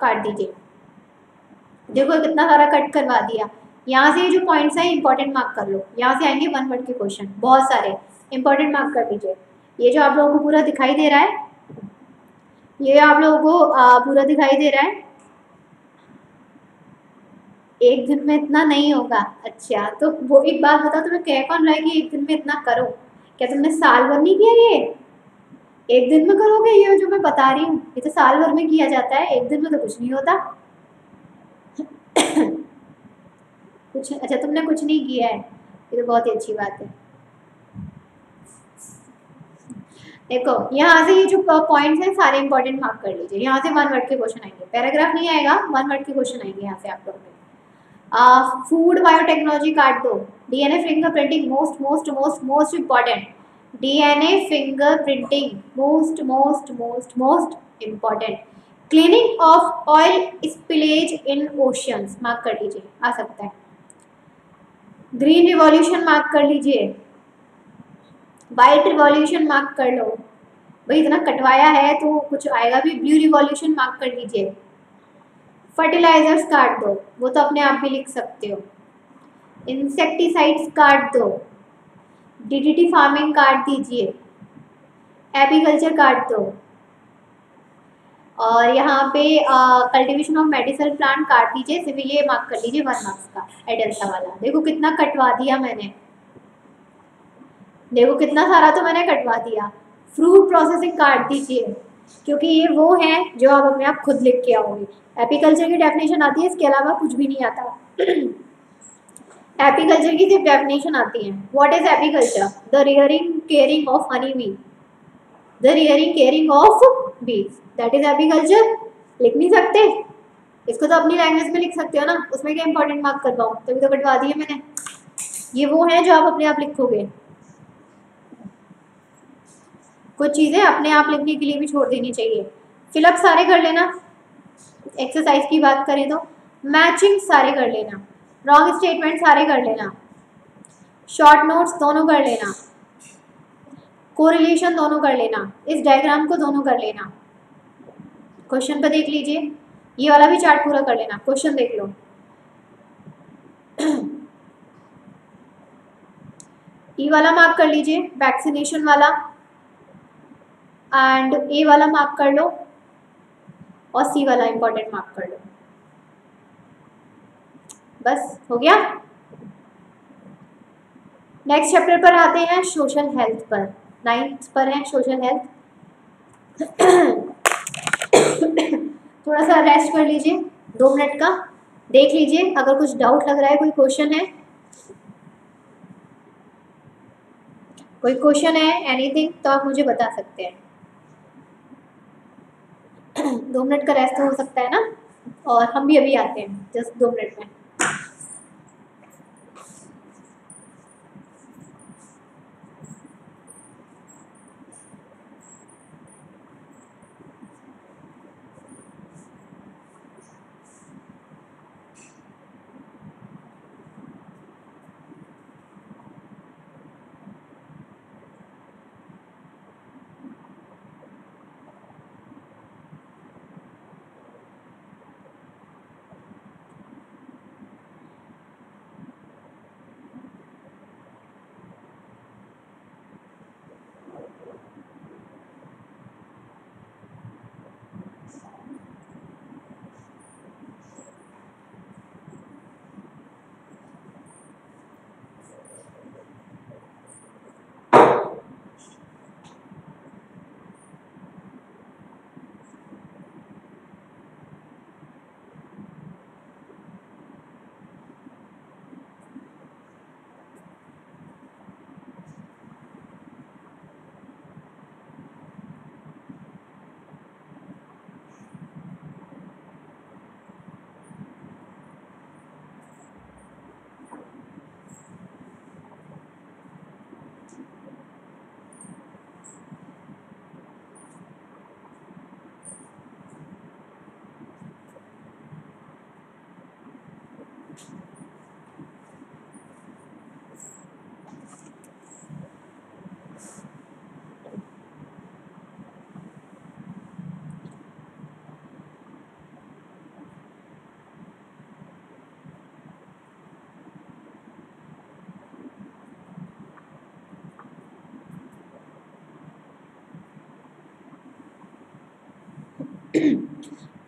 काट दीजिए। देखो कितना सारा कट करवा दिया। यहाँ से ये जो पॉइंट्स हैं इंपॉर्टेंट मार्क कर लो। यहाँ से आएँगे वन वर्ड के क्वेश्चन बहुत सारे। इंपॉर्टेंट मार्क कर दीजिए। ये जो आप लोगों को पूरा दिखाई दे रहा है, ये आप लोगों को पूरा दिखाई दे रहा है। एक दिन में इतना नहीं होगा। अच्छा तो वो एक बात बताओ, तुम्हें कह कौन रहा है कि एक दिन में इतना करो? क्या तुमने साल भर नहीं किया ये? एक दिन में करोगे? ये जो मैं बता रही हूँ, ये तो साल भर में किया जाता है। एक दिन में तो कुछ नहीं होता। कुछ अच्छा तुमने कुछ नहीं किया है। ये तो बहुत ही अच्छी बात है। देखो, यहाँ से ये जो पॉइंट्स हैं, सारे इंपॉर्टेंट मार्क कर लीजिए। यहाँ से वन वर्ड के क्वेश्चन आएँगे। पैराग्राफ नहीं आएगा वन वर्ड के क्वेश्चन आएँगे यहाँ से आप लोग फ़ूड बायोटेक्नोलॉजी काट दो। DNA finger printing most most most most important DNA finger printing most most most most important cleaning of oil spillage in oceans mark कर लीजिए आ सकता है। ग्रीन रिवॉल्यूशन मार्क कर लीजिए। वाइट रिवॉल्यूशन मार्क कर लो। भाई इतना कटवाया है तो कुछ आएगा भी। ब्लू रिवॉल्यूशन मार्क कर लीजिए। फर्टिलाइजर्स काट दो। वो तो अपने आप भी लिख सकते हो। इंसेक्टिसाइड्स काट दो। डीडीटी फ़ार्मिंग काट दीजिए। एपीकल्चर काट दो। और यहाँ पे कल्टीवेशन ऑफ़ मेडिसिन प्लांट काट दीजिए, सिर्फ़ ये मार्क कर लीजिए वन मार्क्स का एडल्टा वाला। देखो कितना कटवा दिया मैंने। देखो कितना सारा तो मैंने कटवा दिया। फ्रूट प्रोसेसिंग काट दीजिए, क्योंकि ये वो है जो आप अपने आप खुद लिख के आओगे। एपीकल्चर की डेफिनेशन आती है, इसके अलावा कुछ भी नहीं आता। एपीकल्चर की सिर्फ़ डेफिनेशन आती है। What is apiculture the rearing caring of honey bee the rearing caring of bees that is apiculture लिख नहीं सकते? इसको तो अपनी लैंग्वेज में लिख सकते हो ना? उसमें क्या इंपॉर्टेंट मार्क कर पाऊँ तभी तो कटवा दिए मैंने। ये वो हैं जो आप अपने आप लिखोगे। कुछ चीज़ें अपने आप लिखने के लिए भी छोड़ देनी चाहिए। फिलअप सारे कर लेना। एक्सरसाइज की बात करें तो। मैचिंग सारे कर लेना। रॉन्ग स्टेटमेंट सारे कर लेना। शॉर्ट नोट्स दोनों कर लेना। कोरिलेशन दोनों कर लेना। इस डायग्राम को दोनों कर लेना। क्वेश्चन पर देख लीजिए। ये वाला भी चार्ट पूरा कर लेना। क्वेश्चन देख लो। [clears throat] ई वाला मार्क कर लीजिए। वैक्सीनेशन वाला। एंड ए वाला मार्क कर लो। और सी वाला इंपॉर्टेंट मार्क कर लो। बस, हो गया? नेक्स्ट चैप्टर पर आते हैं सोशल हेल्थ पर। नाइन्थ पर है सोशल हेल्थ। थोड़ा सा रेस्ट कर लीजिए, दो मिनट का। देख लीजिए, अगर कुछ डाउट लग रहा है, कोई क्वेश्चन है? कोई क्वेश्चन है एनीथिंग तो आप मुझे बता सकते हैं। दो मिनट का रेस्ट हो सकता है ना? और हम भी अभी आते हैं जस्ट दो मिनट में।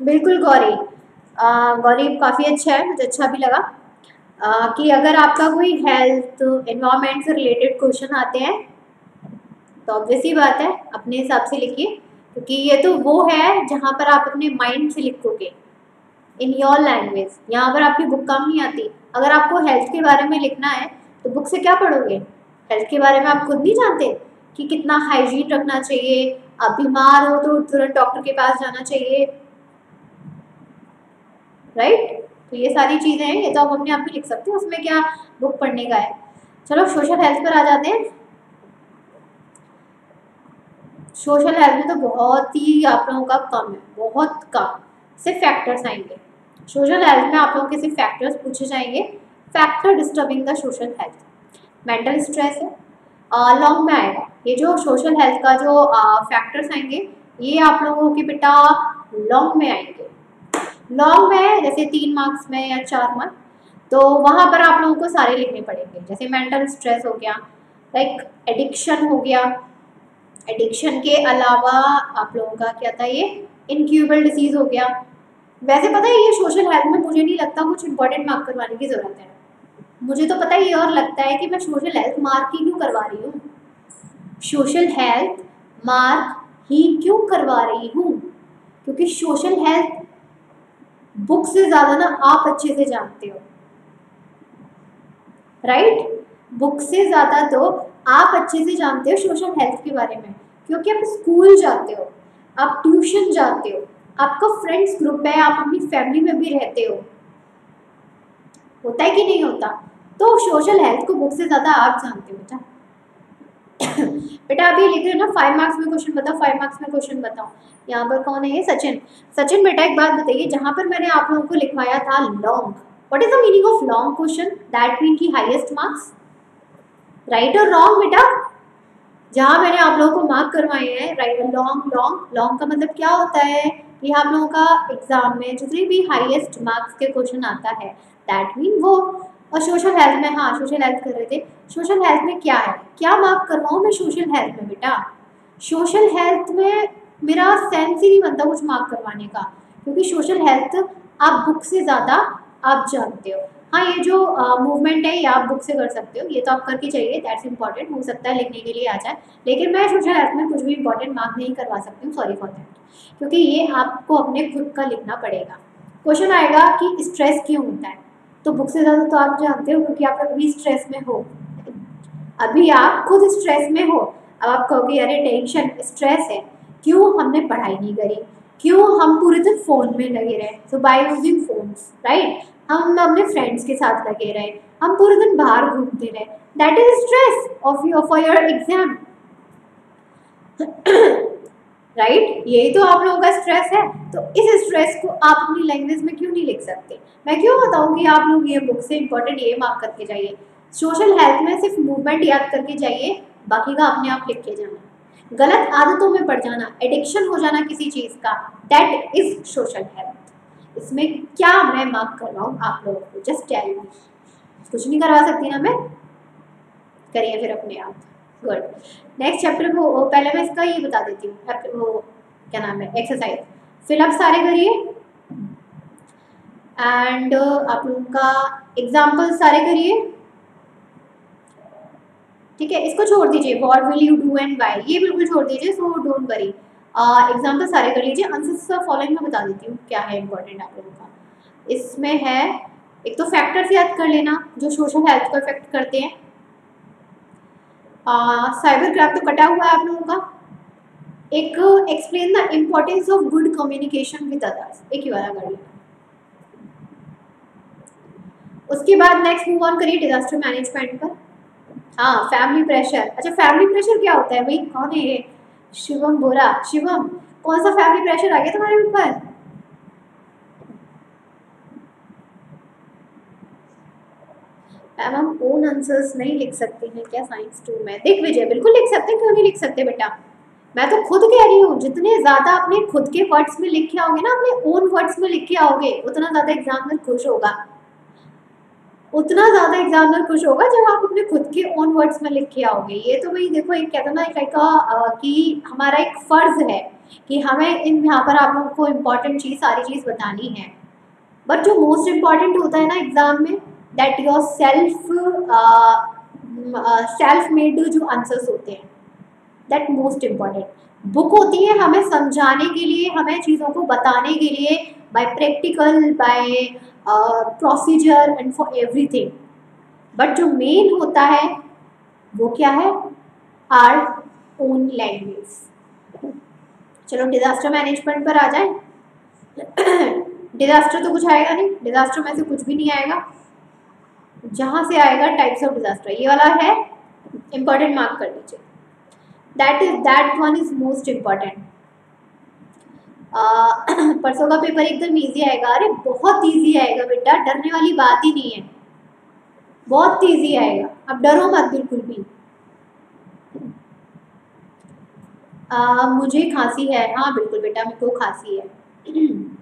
बिल्कुल गौरी। गौरी काफ़ी अच्छा है मुझे अच्छा भी लगा। आ, कि अगर आपका कोई हेल्थ इन्वायरमेंट से रिलेटेड क्वेश्चन आते हैं तो ऑब्वियस ही बात है अपने हिसाब से लिखिए। क्योंकि ये तो वो है जहाँ पर आप अपने माइंड से लिखोगे। इन योर लैंग्वेज यहाँ पर आपकी बुक काम नहीं आती। अगर आपको हेल्थ के बारे में लिखना है तो बुक से क्या पढ़ोगे? हेल्थ के बारे में आप खुद नहीं जानते कि कितना हाइजीन रखना चाहिए आप बीमार हो तो तुरंत डॉक्टर के पास जाना चाहिए। राइट तो ये सारी चीज़ें हैं, ये तो आप अपने आप भी लिख सकते हो, उसमें क्या बुक पढ़ने का है। चलो सोशल हेल्थ पर आ जाते हैं। सोशल हेल्थ में तो बहुत ही आप लोगों का कम है, बहुत कम, सिर्फ़ फैक्टर्स आएँगे। सोशल हेल्थ में आप लोगों के सिर्फ़ फैक्टर्स पूछे जाएँगे। Factor disturbing the social health mental stress है। लॉन्ग में आएगा। ये जो सोशल हेल्थ का जो फैक्टर्स आएँगे, ये आप लोगों के बेटा लॉन्ग में आएँगे। लॉन्ग में है जैसे तीन मार्क्स में या चार मार्क्स तो वहाँ पर आप लोगों को सारे लिखने पड़ेंगे। जैसे मेंटल स्ट्रेस हो गया लाइक एडिक्शन हो गया। एडिक्शन के अलावा आप लोगों का क्या था ये? इनक्यूबल डिसीज़ हो गया। वैसे पता है ये सोशल हेल्थ में मुझे नहीं लगता कुछ इंपॉर्टेंट मार्क करवाने की ज़रूरत है। मुझे तो पता ही और लगता है कि मैं सोशल हेल्थ मार्क ही क्यों करवा रही हूँ? सोशल हेल्थ मार्क ही क्यों करवा रही हूँ? क्योंकि सोशल हेल्थ बुक से ज़्यादा ना आप अच्छे से जानते हो। राइट बुक से ज़्यादा तो आप अच्छे से जानते हो सोशल हेल्थ के बारे में, क्योंकि आप स्कूल जाते हो, आप ट्यूशन जाते हो, आपका फ्रेंड्स ग्रुप है आप अपनी फैमिली में भी रहते हो। होता है कि नहीं होता? तो सोशल हेल्थ को बुक से ज़्यादा आप जानते हो, बेटा। बेटा, अभी लिख रहे हो ना फाइव मार्क्स में क्वेश्चन बताओ फाइव मार्क्स में क्वेश्चन बताओ। यहाँ पर कौन है ये? सचिन। सचिन, बेटा, एक बात बताइए, जहाँ पर मैंने आप लोगों को लिखवाया था long what is the meaning of long question that mean की हाइएस्ट मार्क्स राइट और रॉन्ग बेटा? जहाँ मैंने आप लोगों को मार्क करवाए हैं राइट लॉन्ग लॉन्ग लॉन्ग का मतलब क्या होता है? कि आप लोगों का एग्ज़ाम में जितने भी हाईएस्ट मार्क्स के क्वेश्चन आता है दैट मीन वो और सोशल हेल्थ में हाँ सोशल हेल्थ कर रहे थे। सोशल हेल्थ में क्या है? क्या मार्क करवाऊँ मैं सोशल हेल्थ में, बेटा? सोशल हेल्थ में मेरा सेंस ही नहीं बनता कुछ मार्क करवाने का, क्योंकि सोशल हेल्थ आप बुक से ज़्यादा आप जानते हो। हाँ ये जो मूवमेंट है, ये आप बुक से कर सकते हो। ये तो आप करके चाहिए दैट्स इंपॉर्टेंट हो सकता है लिखने के लिए आ जाए, लेकिन मैं सोशल हेल्थ में कुछ भी इंपॉर्टेंट मार्क नहीं करवा सकती हूँ सॉरी फॉर दैट क्योंकि ये आपको अपने खुद का लिखना पड़ेगा। क्वेश्चन आएगा कि स्ट्रेस क्यों होता है? तो बुक से ज़्यादा तो आप जानते हो क्योंकि आप अभी स्ट्रेस में हो। अभी आप खुद स्ट्रेस में हो। अब आप कहोगे, अरे टेंशन स्ट्रेस है। क्यों हमने पढ़ाई नहीं करी? क्यों हम पूरे दिन फ़ोन में लगे रहे? So by using phones right हम अपने फ्रेंड्स के साथ लगे रहे। हम पूरे दिन बाहर घूमते रहे। That is stress of your for your exam right यही तो आप लोगों का स्ट्रेस है। तो इस स्ट्रेस को आप अपनी लैंग्वेज में क्यों नहीं लिख सकते? मैं क्यों बताऊँ कि आप लोग ये बुक से इंपॉर्टेंट ये मार्क करके जाइए? सोशल हेल्थ में सिर्फ़ मूवमेंट याद करके जाइए, बाकी का अपने आप लिख के जाना। गलत आदतों में पड़ जाना एडिक्शन हो जाना किसी चीज़ का दैट इज़ सोशल हेल्थ इसमें क्या मैं मार्क कर रहा हूँ आप लोगों को? जस्ट टेल कुछ नहीं करवा सकती ना मैं? करिए फिर अपने आप। गुड नेक्स्ट चैप्टर को पहले मैं इसका ये बता देती हूँ वो क्या नाम है एक्सरसाइज फिलअप सारे करिए. एंड आप लोगों का एग्ज़ाम्पल सारे करिए. ठीक है, इसको छोड़ दीजिए. What will you do and why ये बिल्कुल छोड़ दीजिए सो डोंट वरी एग्ज़ाम्पल सारे कर लीजिए. आंसर फॉलोइंग में बता देती हूँ, क्या है इंपॉर्टेंट आप लोगों का. इसमें है, एक तो फैक्टर्स याद कर लेना, जो सोशल हेल्थ को इफ़ेक्ट करते हैं. साइबर क्राइम तो कटा हुआ है आप लोगों का। एक explain the importance of good communication with others एक ही वाला कर उसके बाद नेक्स्ट मूव ऑन करिए डिजास्टर मैनेजमेंट पर। हाँ फैमिली प्रेशर अच्छा फैमिली प्रेशर क्या होता है? भाई, कौन है शिवम बोरा। शिवम, कौन सा फैमिली प्रेशर आ गया तुम्हारे ऊपर? मैम हम ओन आंसर्स नहीं लिख सकते हैं। क्या साइंस टू में? देख विजय, बिल्कुल लिख सकते हैं, क्यों नहीं लिख सकते बेटा? मैं तो खुद कह रही हूँ, जितने ज़्यादा अपने खुद के वर्ड्स में लिख आओगे ना, अपने ओन वर्ड्स में लिख आओगे, उतना ज़्यादा एग्ज़ाम में खुश होगा। उतना ज़्यादा एग्जामिनर खुश होगा जब आप अपने खुद के ओन वर्ड्स में लिख के आओगे। ये तो भाई देखो, एक कहता ना, एक कि हमारा एक फ़र्ज़ है कि हमें इन, यहाँ पर आप लोगों को इंपॉर्टेंट चीज़, सारी चीज़ बतानी है। बट जो मोस्ट इंपॉर्टेंट होता है ना एग्ज़ाम में that your self self made जो आंसर्स होते हैं दैट मोस्ट इंपॉर्टेंट बुक होती है हमें समझाने के लिए, हमें चीज़ों को बताने के लिए by practical by procedure and for everything but जो मेन होता है, वो क्या है? आर ओन लैंग्वेज चलो डिज़ास्टर मैनेजमेंट पर आ जाए। डिज़ास्टर [coughs] तो कुछ आएगा नहीं। डिज़ास्टर में से कुछ भी नहीं आएगा। जहाँ से आएगा टाइप्स ऑफ़ डिज़ास्टर ये वाला है इंपॉर्टेंट मार्क कर लीजिए that is that one is most important परसों का पेपर एकदम इजी आएगा. अरे बहुत इजी आएगा बेटा. डरने वाली बात ही नहीं है. बहुत इजी आएगा. अब डरो मत बिल्कुल भी. आ, मुझे खांसी है. हाँ बिल्कुल बेटा मेरे को खांसी है. [clears throat]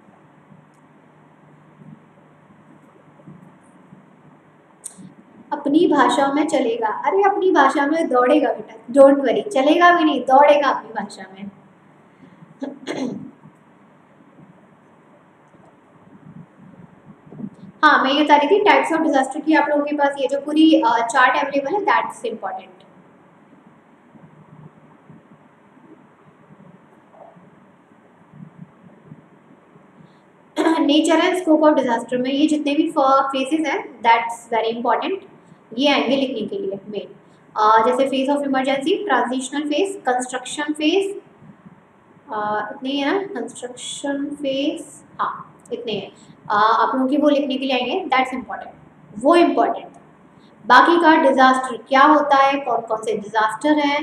अपनी भाषा में चलेगा। अरे, अपनी भाषा में दौड़ेगा बेटा। डोंट वरी चलेगा भी नहीं, दौड़ेगा अपनी भाषा में। हाँ मैं ये बता रही थी टाइप्स ऑफ़ डिजास्टर की आप लोगों के पास ये जो पूरी चार्ट अवेलेबल है that's important nature and scope of disaster में ये जितने भी फेसेस हैं दैट्स वेरी इंपॉर्टेंट ये आएँगे लिखने के लिए मेन जैसे phase of emergency transitional phase construction phase इतने हैं कंस्ट्रक्शन फ़ेज़ हाँ इतने हैं। आप लोगों की वो लिखने के लिए आएँगे दैट्स इंपॉर्टेंट वो इंपॉर्टेंट बाकी का डिज़ास्टर क्या होता है, कौन कौन से डिज़ास्टर हैं?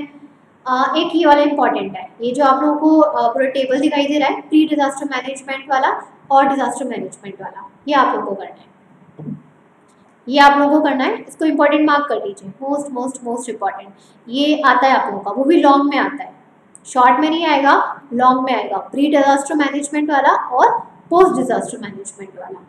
एक ही वाला इंपॉर्टेंट है। ये जो आप लोगों को पूरा टेबल दिखाई दे रहा है प्री डिज़ास्टर मैनेजमेंट वाला और डिज़ास्टर मैनेजमेंट वाला, ये आप लोगों को करना है। ये आप लोगों को करना है, इसको इम्पोर्टेंट मार्क कर लीजिए मोस्ट मोस्ट मोस्ट इंपॉर्टेंट ये आता है आप लोगों का, वो भी लॉन्ग में आता है। शॉर्ट में नहीं आएगा लॉन्ग में आएगा। प्री डिजास्टर मैनेजमेंट वाला और पोस्ट डिजास्टर मैनेजमेंट वाला।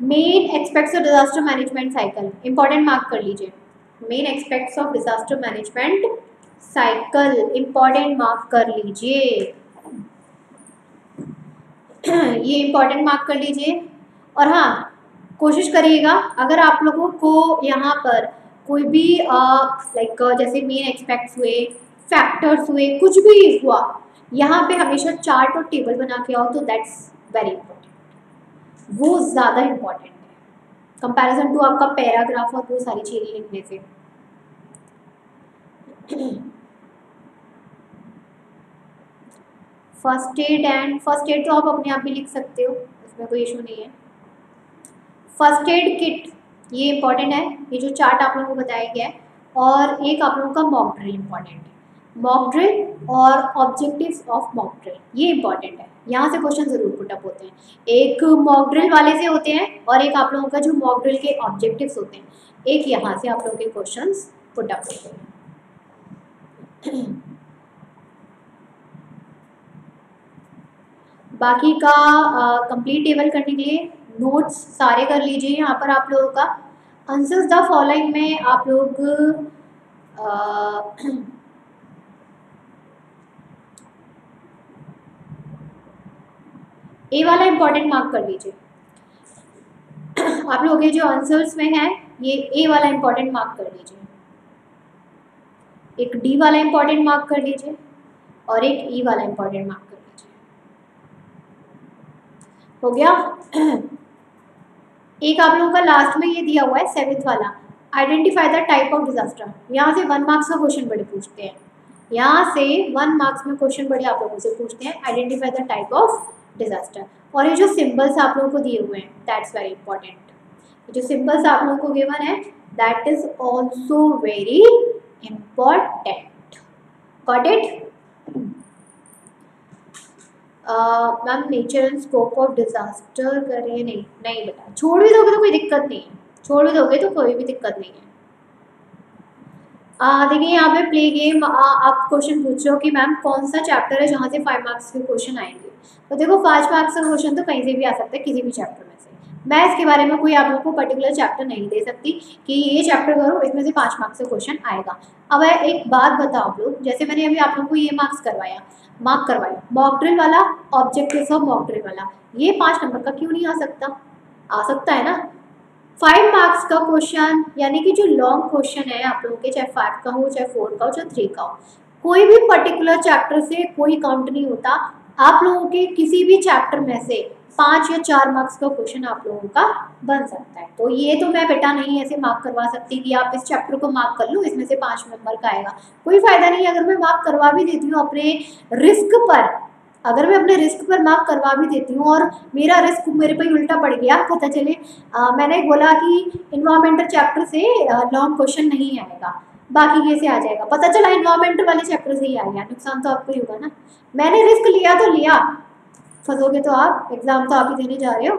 Main aspects of disaster management cycle important mark कर लीजिए। Main aspects of disaster management cycle important mark कर लीजिए। [clears throat] ये इंपॉर्टेंट मार्क कर लीजिए। और हाँ कोशिश करिएगा, अगर आप लोगों को यहाँ पर कोई भी लाइक जैसे मेन एक्सपेक्ट्स हुए फैक्टर्स हुए, कुछ भी हुआ, यहाँ पे हमेशा चार्ट और टेबल बना के आओ तो दैट्स वेरी इंपॉर्टेंट वो ज़्यादा इंपॉर्टेंट है। कंपैरिजन टू आपका पैराग्राफ और वो सारी चीज़ें लिखने से। First aid and first aid तो आप अपने आप भी लिख सकते हो इसमें कोई इशू नहीं है। फ़र्स्ट एड किट, ये इंपॉर्टेंट है, ये जो चार्ट आप लोगों को बताया गया है, और एक आप लोगों का मॉक ड्रिल इंपॉर्टेंट है। मॉक ड्रिल और ऑब्जेक्टिव्स ऑफ़ मॉक ड्रिल ये इंपॉर्टेंट है। यहाँ से क्वेश्चन ज़रूर पुटअप होते हैं। एक मॉक ड्रिल वाले से होते हैं और एक आप लोगों का जो मॉक ड्रिल के ऑब्जेक्टिव्स होते हैं। एक यहाँ से आप लोगों के क्वेश्चन पुटअप होते हैं। बाकी का कंप्लीट टेबल करने के लिए नोट्स सारे कर लीजिए यहाँ पर आप लोगों का। आंसर्स द फॉलोइंग में आप लोग ए वाला इंपॉर्टेंट मार्क कर लीजिए। आप लोग के जो आंसर्स में है, ये ए वाला इंपॉर्टेंट मार्क कर लीजिए। एक डी वाला इंपॉर्टेंट मार्क कर लीजिए और एक ई e वाला इंपॉर्टेंट मार्क कर लीजिए। हो गया? एक आप लोगों का लास्ट में ये दिया हुआ है सेवेंथ वाला। Identify the type of disaster यहाँ से वन मार्क्स का क्वेश्चन बड़े पूछते हैं। यहाँ से वन मार्क्स में क्वेश्चन बड़े आप लोगों से पूछते हैं। Identify the type of disaster और ये जो सिम्बल्स आप लोगों को दिए हुए हैं दैट्स वेरी इंपॉर्टेंट जो सिम्बल्स आप लोगों को गिवन है that is also very important got it ma'am nature and scope of disaster करें नहीं नहीं बेटा। छोड़ भी दोगे तो कोई दिक्कत नहीं है। छोड़ भी दोगे तो कोई भी दिक्कत नहीं है। देखिए यहाँ पे प्ले गेम आ, आप क्वेश्चन पूछ रहे हो कि मैम कौन सा चैप्टर है जहाँ से फाइव मार्क्स के क्वेश्चन आएँगे? तो देखो पाँच मार्क्स का क्वेश्चन तो कहीं से भी आ सकता है किसी भी चैप्टर में इसके बारे में कोई आप लोगों को पर्टिकुलर चैप्टर नहीं दे सकती कि ये चैप्टर करो, इसमें से पाँच मार्क्स से क्वेश्चन आएगा। अब एक बात बताओ आप लोग, जैसे मैंने अभी आप लोगों को ये मार्क्स करवाया मार्क करवाया मॉक ड्रिल वाला ऑब्जेक्टिव ऑफ़ मॉक ड्रिल वाला, ये पाँच नंबर का क्यों नहीं आ सकता? आ सकता है ना? फाइव मार्क्स का क्वेश्चन यानी कि जो लॉन्ग क्वेश्चन है आप लोगों के, चाहे फाइव का हो, चाहे फोर का हो, चाहे थ्री का हो, कोई भी पर्टिकुलर चैप्टर से कोई काउंट नहीं होता। आप लोगों के किसी भी चैप्टर में से पाँच या चार मार्क्स का क्वेश्चन आप लोगों का बन सकता है। तो ये तो मैं बेटा नहीं ऐसे मार्क करवा सकती कि आप इस चैप्टर को मार्क कर लो इसमें से पाँच नंबर का आएगा। कोई फ़ायदा नहीं अगर मैं मार्क करवा भी देती हूँ अपने रिस्क पर अगर मैं अपने रिस्क पर मार्क करवा भी देती हूँ और मेरा रिस्क मेरे पर उल्टा पड़ गया पता चले आ, मैंने बोला कि इन्वायरमेंटल चैप्टर से लॉन्ग क्वेश्चन नहीं आएगा बाकी कैसे आ जाएगा। पता चला इन्वायरमेंटल वाले चैप्टर से ही आ गया नुकसान तो आपको ही होगा ना। मैंने रिस्क लिया तो लिया फंसोगे तो आप एग्ज़ाम तो आप ही देने जा रहे हो।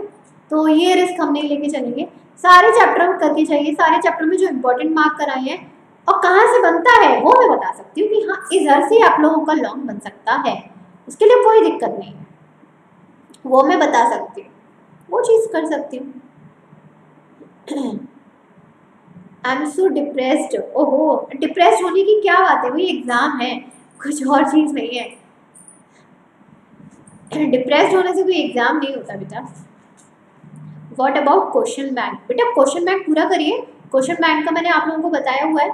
तो ये रिस्क हम नहीं लेके चलेंगे। सारे चैप्टर हम करके चाहिए सारे चैप्टर में जो इम्पोर्टेंट मार्क कराए हैं, और कहाँ से बनता है, वो मैं बता सकती हूँ कि हाँ इधर से आप लोगों का लॉन्ग बन सकता है। उसके लिए कोई दिक्कत नहीं। है वो मैं बता सकती हूँ। वो चीज़ कर सकती हूँ। आई एम सो डिप्रेस्ड ओहो डिप्रेस्ड होने की क्या बात है? वही एग्ज़ाम है। कुछ और चीज़ नहीं है। डिप्रेस्ड होने से कोई एग्ज़ाम नहीं होता बेटा। वॉट अबाउट क्वेश्चन बैंक बेटा क्वेश्चन बैंक पूरा करिए। क्वेश्चन बैंक का मैंने आप लोगों को बताया हुआ है।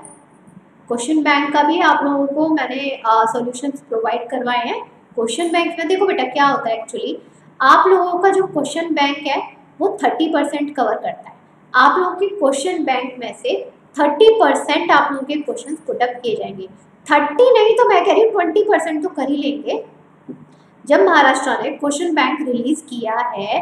क्वेश्चन बैंक का भी आप लोगों को मैंने सॉल्यूशंस प्रोवाइड करवाए हैं। क्वेश्चन बैंक में देखो बेटा क्या होता है एक्चुअली आप लोगों का जो क्वेश्चन बैंक है, वो थर्टी परसेंट कवर करता है। आप लोगों के क्वेश्चन बैंक में से थर्टी परसेंट आप लोगों के क्वेश्चन पुटअप किए जाएँगे। थर्टी नहीं तो मैं कह रही हूँ ट्वेंटी परसेंट तो कर ही लेंगे। जब महाराष्ट्र ने क्वेश्चन बैंक रिलीज़ किया है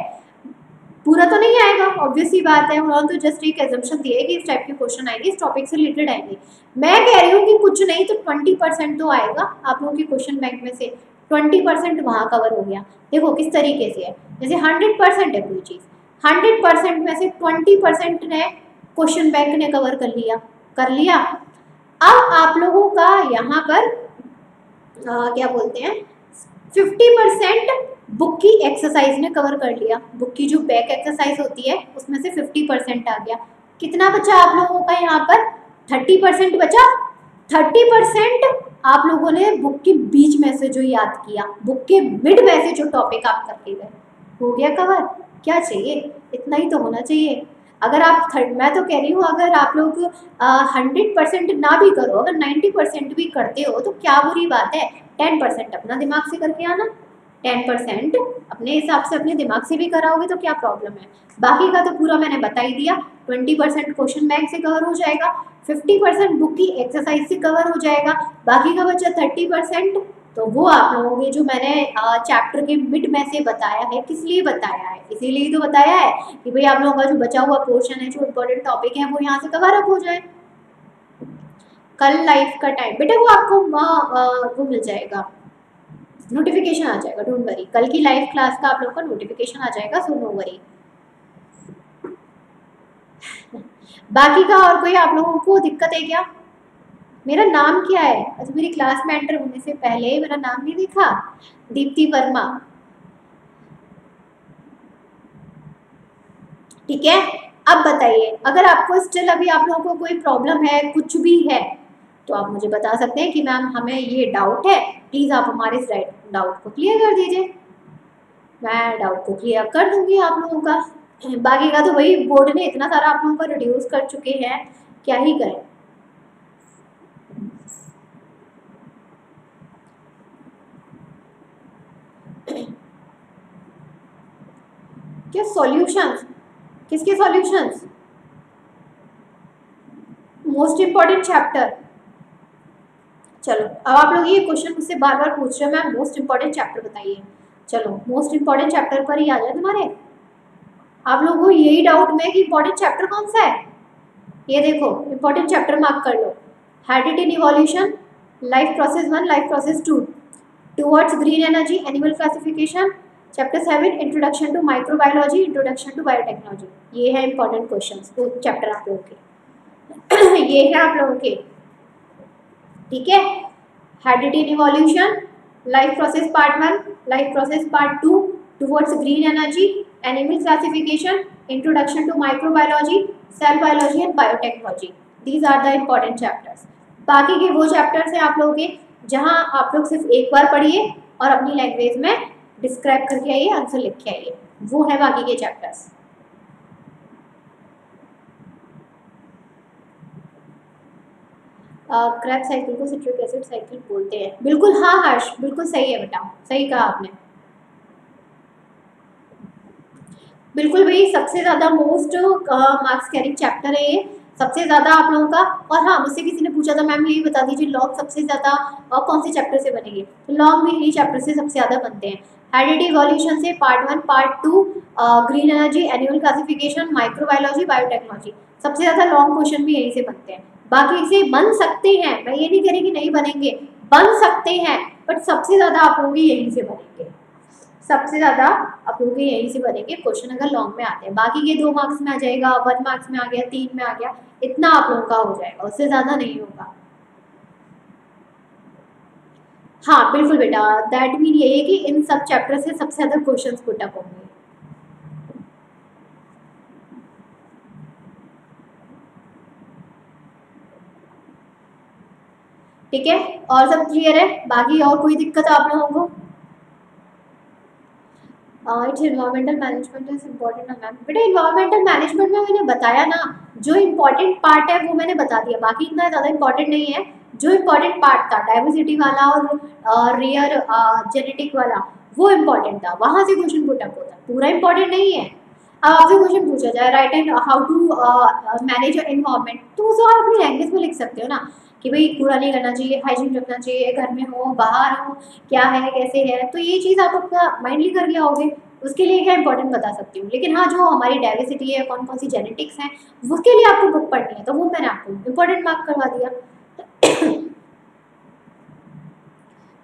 पूरा तो नहीं आएगा ऑब्वियसली बात है। उन्होंने तो जस्ट एक एजम्पन दिया है कि इस टाइप के क्वेश्चन आएँगे इस टॉपिक से रिलेटेड आएँगे। मैं कह रही हूँ कि कुछ नहीं तो ट्वेंटी परसेंट तो आएगा आप लोगों के क्वेश्चन बैंक में से। ट्वेंटी परसेंट वहाँ कवर हो गया। देखो किस तरीके से है। जैसे हंड्रेड परसेंट है कोई चीज़। हंड्रेड परसेंट में से ट्वेंटी परसेंट ने क्वेश्चन बैंक ने कवर कर लिया। कर लिया। अब आप लोगों का यहाँ पर आ, क्या बोलते हैं? फिफ्टी परसेंट बुक की एक्सरसाइज ने कवर कर लिया। बुक की जो बैक एक्सरसाइज होती है, उसमें से फिफ्टी परसेंट आ गया। कितना बचा आप लोगों का यहाँ पर? थर्टी परसेंट बचा? थर्टी परसेंट आप लोगों ने बुक के बीच में से जो याद किया बुक के मिड में से जो टॉपिक आप करके गए। हो गया कवर क्या चाहिए? इतना ही तो होना चाहिए। अगर आप थर्ड, मैं तो कह रही हूँ, अगर आप लोग हंड्रेड परसेंट ना भी करो, अगर नाइन्टी परसेंट भी करते हो तो क्या बुरी बात है? टेन परसेंट अपना दिमाग से करके आना। टेन परसेंट अपने हिसाब से, अपने दिमाग से भी कराओगे तो क्या प्रॉब्लम है? बाकी का तो पूरा मैंने बता ही दिया। ट्वेंटी परसेंट क्वेश्चन बैंक से कवर हो जाएगा, फिफ्टी परसेंट बुक की एक्सरसाइज से कवर हो जाएगा। बाकी का बच्चा थर्टी परसेंट तो वो आप लोगों के जो मैंने चैप्टर के मिड में से बताया है, किस लिए बताया है? इसीलिए तो बताया है कि भाई आप लोगों का जो बचा हुआ पोर्शन है, जो इम्पोर्टेंट टॉपिक है, वो यहाँ से कवर अप हो जाए? कल लाइफ का टाइम बेटा वो आपको वो मिल जाएगा। नोटिफिकेशन आ जाएगा डोंट वरी कल की लाइव क्लास का आप लोगों का नोटिफिकेशन आ जाएगा सो नो वरी बाकी का और कोई आप लोगों को दिक्कत है क्या? मेरा नाम क्या है? अच्छा मेरी क्लास में एंटर होने से पहले मेरा नाम नहीं देखा? दीप्ति वर्मा। ठीक है? अब बताइए, अगर आपको स्टिल अभी आप लोगों को कोई प्रॉब्लम है, कुछ भी है तो आप मुझे बता सकते हैं कि मैम हमें ये डाउट है। प्लीज़ आप हमारे डाउट को क्लियर कर दीजिए। मैं डाउट को क्लियर कर दूँगी आप लोगों का। बाकी का तो वही बोर्ड ने इतना सारा आप लोगों का रिड्यूस कर चुके हैं। क्या ही करें? क्या सॉल्यूशंस किसके सॉल्यूशंस मोस्ट इंपॉर्टेंट चैप्टर चलो, अब आप लोग ये क्वेश्चन मुझसे बार बार पूछ रहे हो मैम मोस्ट इंपॉर्टेंट चैप्टर बताइए। चलो मोस्ट इंपॉर्टेंट चैप्टर पर ही आ जाए तुम्हारे। आप लोगों को यही डाउट में कि इंपॉर्टेंट चैप्टर कौन सा है? ये देखो इंपॉर्टेंट चैप्टर मार्क कर लो। Hydrogen evolution life process one life process two towards green energy animal classification chapter seven introduction to microbiology introduction to biotechnology ये है इंपॉर्टेंट क्वेश्चन दो चैप्टर आप लोगों के। [coughs] ये है आप लोगों के। ठीक है? Hydrogen evolution life process part one life process part two towards green energy animal classification introduction to microbiology cell biology and biotechnology these are the important chapters बाकी के वो चैप्टर्स हैं आप लोगों के जहाँ आप लोग सिर्फ़ एक बार पढ़िए और अपनी लैंग्वेज में डिस्क्राइब करके आइए आंसर लिख के आइए। वो है बाकी के चैप्टर्स क्रैप साइकिल को सिट्रिक एसिड साइकिल बोलते हैं। बिल्कुल हाँ हर्ष, बिल्कुल सही है बेटा। सही कहा आपने। बिल्कुल भाई, सबसे ज़्यादा मोस्ट मार्क्स कैरिंग चैप्टर है ये। सबसे ज़्यादा आप लोगों का, और हाँ मुझसे किसी ने पूछा था, मैम, ये बता दीजिए लॉग सबसे ज़्यादा, और कौन से चैप्टर से बनेंगे? तो लॉग में यही चैप्टर से सबसे ज़्यादा बनते हैं। हेरिडिटी इवोल्यूशन से part one part two green energy animal classification microbiology biotechnology सबसे ज़्यादा लॉन्ग क्वेश्चन भी यहीं से बनते हैं। बाकी से बन सकते हैं, मैं ये नहीं कह रही कि नहीं बनेंगे, बन सकते हैं बट सबसे ज़्यादा आप लोग यहीं से बनेंगे। सबसे ज़्यादा आप लोग यहीं से बनेंगे क्वेश्चन अगर लॉन्ग में आते हैं। बाकी के दो मार्क्स में आ जाएगा वन मार्क्स में आ गया, तीन में आ गया, इतना आप लोगों का हो जाएगा, उससे ज़्यादा नहीं होगा। हाँ बिल्कुल बेटा दैट मीन ये है कि इन सब चैप्टर से सबसे ज़्यादा क्वेश्चन पुट अप होंगे। ठीक है? और सब क्लियर है? बाकी और कोई दिक्कत आप लोगों को? It's environmental management is important ma'am बेटा इन्वायरमेंटल मैनेजमेंट में मैंने बताया ना, जो इम्पोर्टेंट पार्ट है, वो मैंने बता दिया। बाकी इतना ज़्यादा इम्पोर्टेंट नहीं है। जो इम्पोर्टेंट पार्ट था डाइवर्सिटी वाला और रेयर जेनेटिक वाला, वो इम्पोर्टेंट था। वहाँ से क्वेश्चन पुट अप होता पूरा इम्पोर्टेंट नहीं है। अब आपसे क्वेश्चन पूछा जाए right and how to manage your environment तो उसे आप अपनी लैंग्वेज में लिख सकते हो ना। कि भाई कूड़ा नहीं करना चाहिए हाइजीन रखना चाहिए घर में हो, बाहर हो, क्या है, कैसे है? तो ये चीज़ आप अपना माइंडली कर लिया होगे। उसके लिए क्या इंपॉर्टेंट बता सकती हूँ? लेकिन हाँ जो हमारी डाइवर्सिटी है कौन कौन सी जेनेटिक्स हैं, उसके लिए आपको बुक पढ़नी है। तो वो मैंने आपको इम्पोर्टेंट मार्क करवा दिया। [coughs]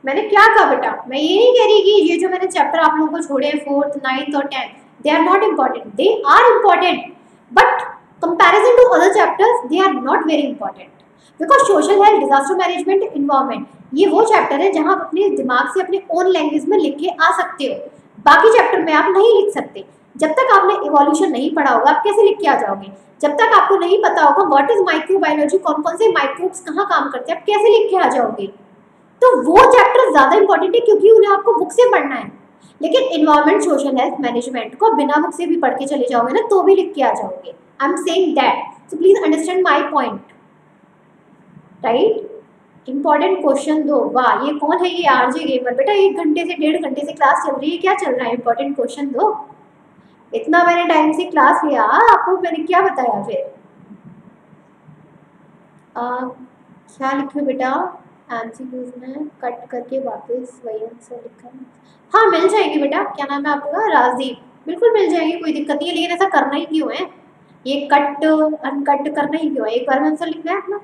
मैंने क्या कहा बेटा? मैं ये नहीं कह रही कि ये जो मैंने चैप्टर आप लोगों को छोड़े हैं फोर्थ नाइन्थ और tenth they are not important they are important but comparison to other chapters they are not very important because social health disaster management environment ये वो चैप्टर है जहाँ आप अपने दिमाग से अपने ओन लैंग्वेज में लिख के आ सकते हो। बाकी चैप्टर में आप नहीं लिख सकते। जब तक आपने इवोल्यूशन नहीं पढ़ा होगा, आप कैसे लिख के आ जाओगे? जब तक आपको नहीं पता होगा व्हाट इज़ माइक्रोबायोलॉजी कौन कौन से माइक्रोब्स कहाँ काम करते हैं, आप कैसे लिख के आ जाओगे? तो वो चैप्टर ज़्यादा इंपॉर्टेंट है क्योंकि उन्हें आपको बुक से पढ़ना है। लेकिन इन्वायरमेंट सोशल हेल्थ मैनेजमेंट को बिना बुक से भी पढ़ के चले जाओगे ना तो भी लिख के आ जाओगे। I am saying that so please understand my point right important question दो। वाह ये कौन है ये आरजे गेमर बेटा एक घंटे से डेढ़ घंटे से क्लास चल रही है। क्या चल रहा है? इंपॉर्टेंट क्वेश्चन दो। इतना मैंने टाइम से क्लास लिया। आपको मैंने क्या बताया फिर? आ, क्या लिखे बेटा? एमसीक्यूज में कट करके वापस वही आंसर लिखा। हाँ मिल जाएगी बेटा। क्या नाम है आपका? राजदीप। बिल्कुल मिल जाएगी कोई दिक्कत नहीं है। लेकिन ऐसा करना ही क्यों है? ये कट अनकट करना ही क्यों है? एक बार में आंसर लिखना है अपना?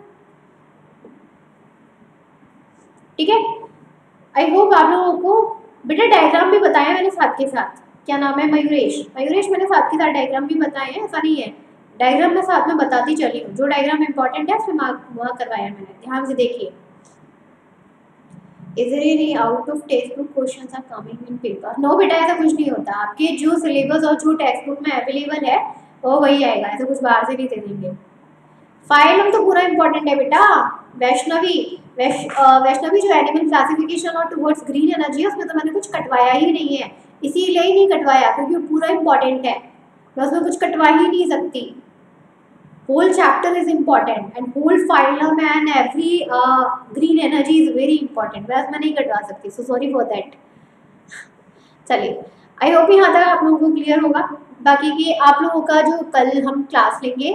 ठीक है? आई होप आप लोगों को बेटा डायग्राम भी बताया मैंने साथ के साथ। क्या नाम है? मयूरेश। मयूरेश, मैंने साथ के साथ डायग्राम भी बताए हैं, ऐसा नहीं है। डायग्राम मैं साथ में बताती चली हूँ। जो डायग्राम इंपॉर्टेंट है, उसमें वहाँ करवाया मैंने। ध्यान से देखिए। Is any out of text book question are coming in paper no बेटा, ऐसा कुछ नहीं होता। आपके जो सिलेबस और जो टेक्स्ट बुक में अवेलेबल है, वो वही आएगा। ऐसा कुछ बाहर से नहीं दे देंगे। फाइलम तो पूरा इंपॉर्टेंट है बेटा। वैष्णवी वैष्णवी जो एनिमल क्लासिफिकेशन और टुवर्ड्स ग्रीन एनर्जी है उसमें तो मैंने कुछ कटवाया ही नहीं है। इसीलिए ही नहीं कटवाया क्योंकि वो पूरा इंपॉर्टेंट है। मैं उसमें कुछ कटवा ही नहीं सकती। Whole chapter is important and whole phylum and every uh, green energy is very important मैं नहीं कटवा सकती सो सॉरी फॉर दैट चलिए आई होप यहाँ तक आप लोगों को क्लियर होगा। बाकी कि आप लोगों का जो कल हम क्लास लेंगे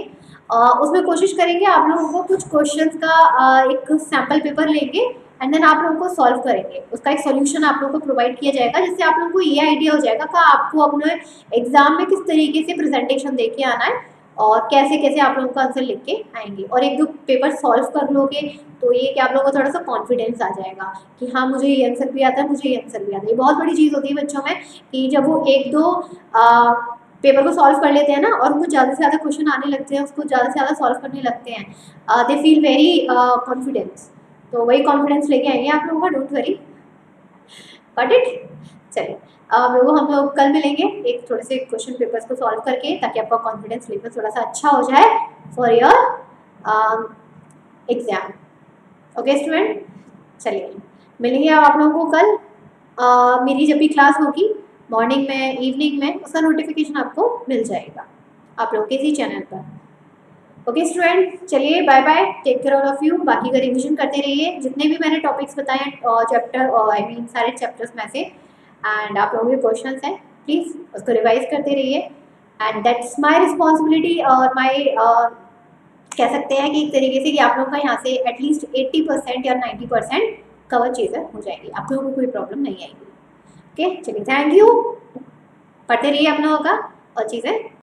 उसमें कोशिश करेंगे आप लोगों को कुछ क्वेश्चंस का एक सैंपल पेपर लेंगे एंड देन आप लोगों को सॉल्व करेंगे। उसका एक सॉल्यूशन आप लोगों को प्रोवाइड किया जाएगा जिससे आप लोगों को ये आइडिया हो जाएगा कि आपको अपने एग्ज़ाम में किस तरीके से प्रेजेंटेशन दे के आना है और कैसे कैसे आप लोगों को आंसर लिख के आएँगे। और एक दो पेपर सॉल्व कर लोगे तो ये कि आप लोगों को थोड़ा सा कॉन्फिडेंस आ जाएगा कि हाँ मुझे ये आंसर भी आता है मुझे ये आंसर भी आता है। ये बहुत बड़ी चीज़ होती है बच्चों में कि जब वो एक दो आ, पेपर को सॉल्व कर लेते हैं ना और उनको ज़्यादा से ज़्यादा क्वेश्चन आने लगते हैं उसको ज़्यादा से ज़्यादा सॉल्व करने लगते हैं। दे फील वेरी कॉन्फिडेंस तो वही कॉन्फिडेंस लेके आएँगे आप लोगों का डोंट वरी बट इट चलिए लोगों हम लोग कल मिलेंगे एक थोड़े से क्वेश्चन पेपर्स को सॉल्व करके ताकि आपका कॉन्फिडेंस लेवल थोड़ा सा अच्छा हो जाए for your exam okay student चलिए मिलेंगे आप लोगों को कल। uh, मेरी जब भी क्लास होगी मॉर्निंग में इवनिंग में उसका नोटिफिकेशन आपको मिल जाएगा। आप लोग के इसी चैनल पर। ओके स्टूडेंट चलिए bye bye take care all of you बाकी का रिविजन करते रहिए। जितने भी मैंने टॉपिक्स बताए चैप्टर आई मीन सारे चैप्टर्स में से एंड आप लोगों के क्वेश्चन हैं प्लीज़ उसको रिवाइज करते रहिए। एंड दैट्स माई रिस्पॉन्सिबिलिटी और माई कह सकते हैं कि एक तरीके से कि आप लोगों का यहाँ से एटलीस्ट 80 परसेंट या 90 परसेंट कवर चीज़ें हो जाएगी। आप लोगों को कोई प्रॉब्लम नहीं आएगी। ओके चलिए थैंक यू पढ़ते रहिए लोगों का और चीज़ें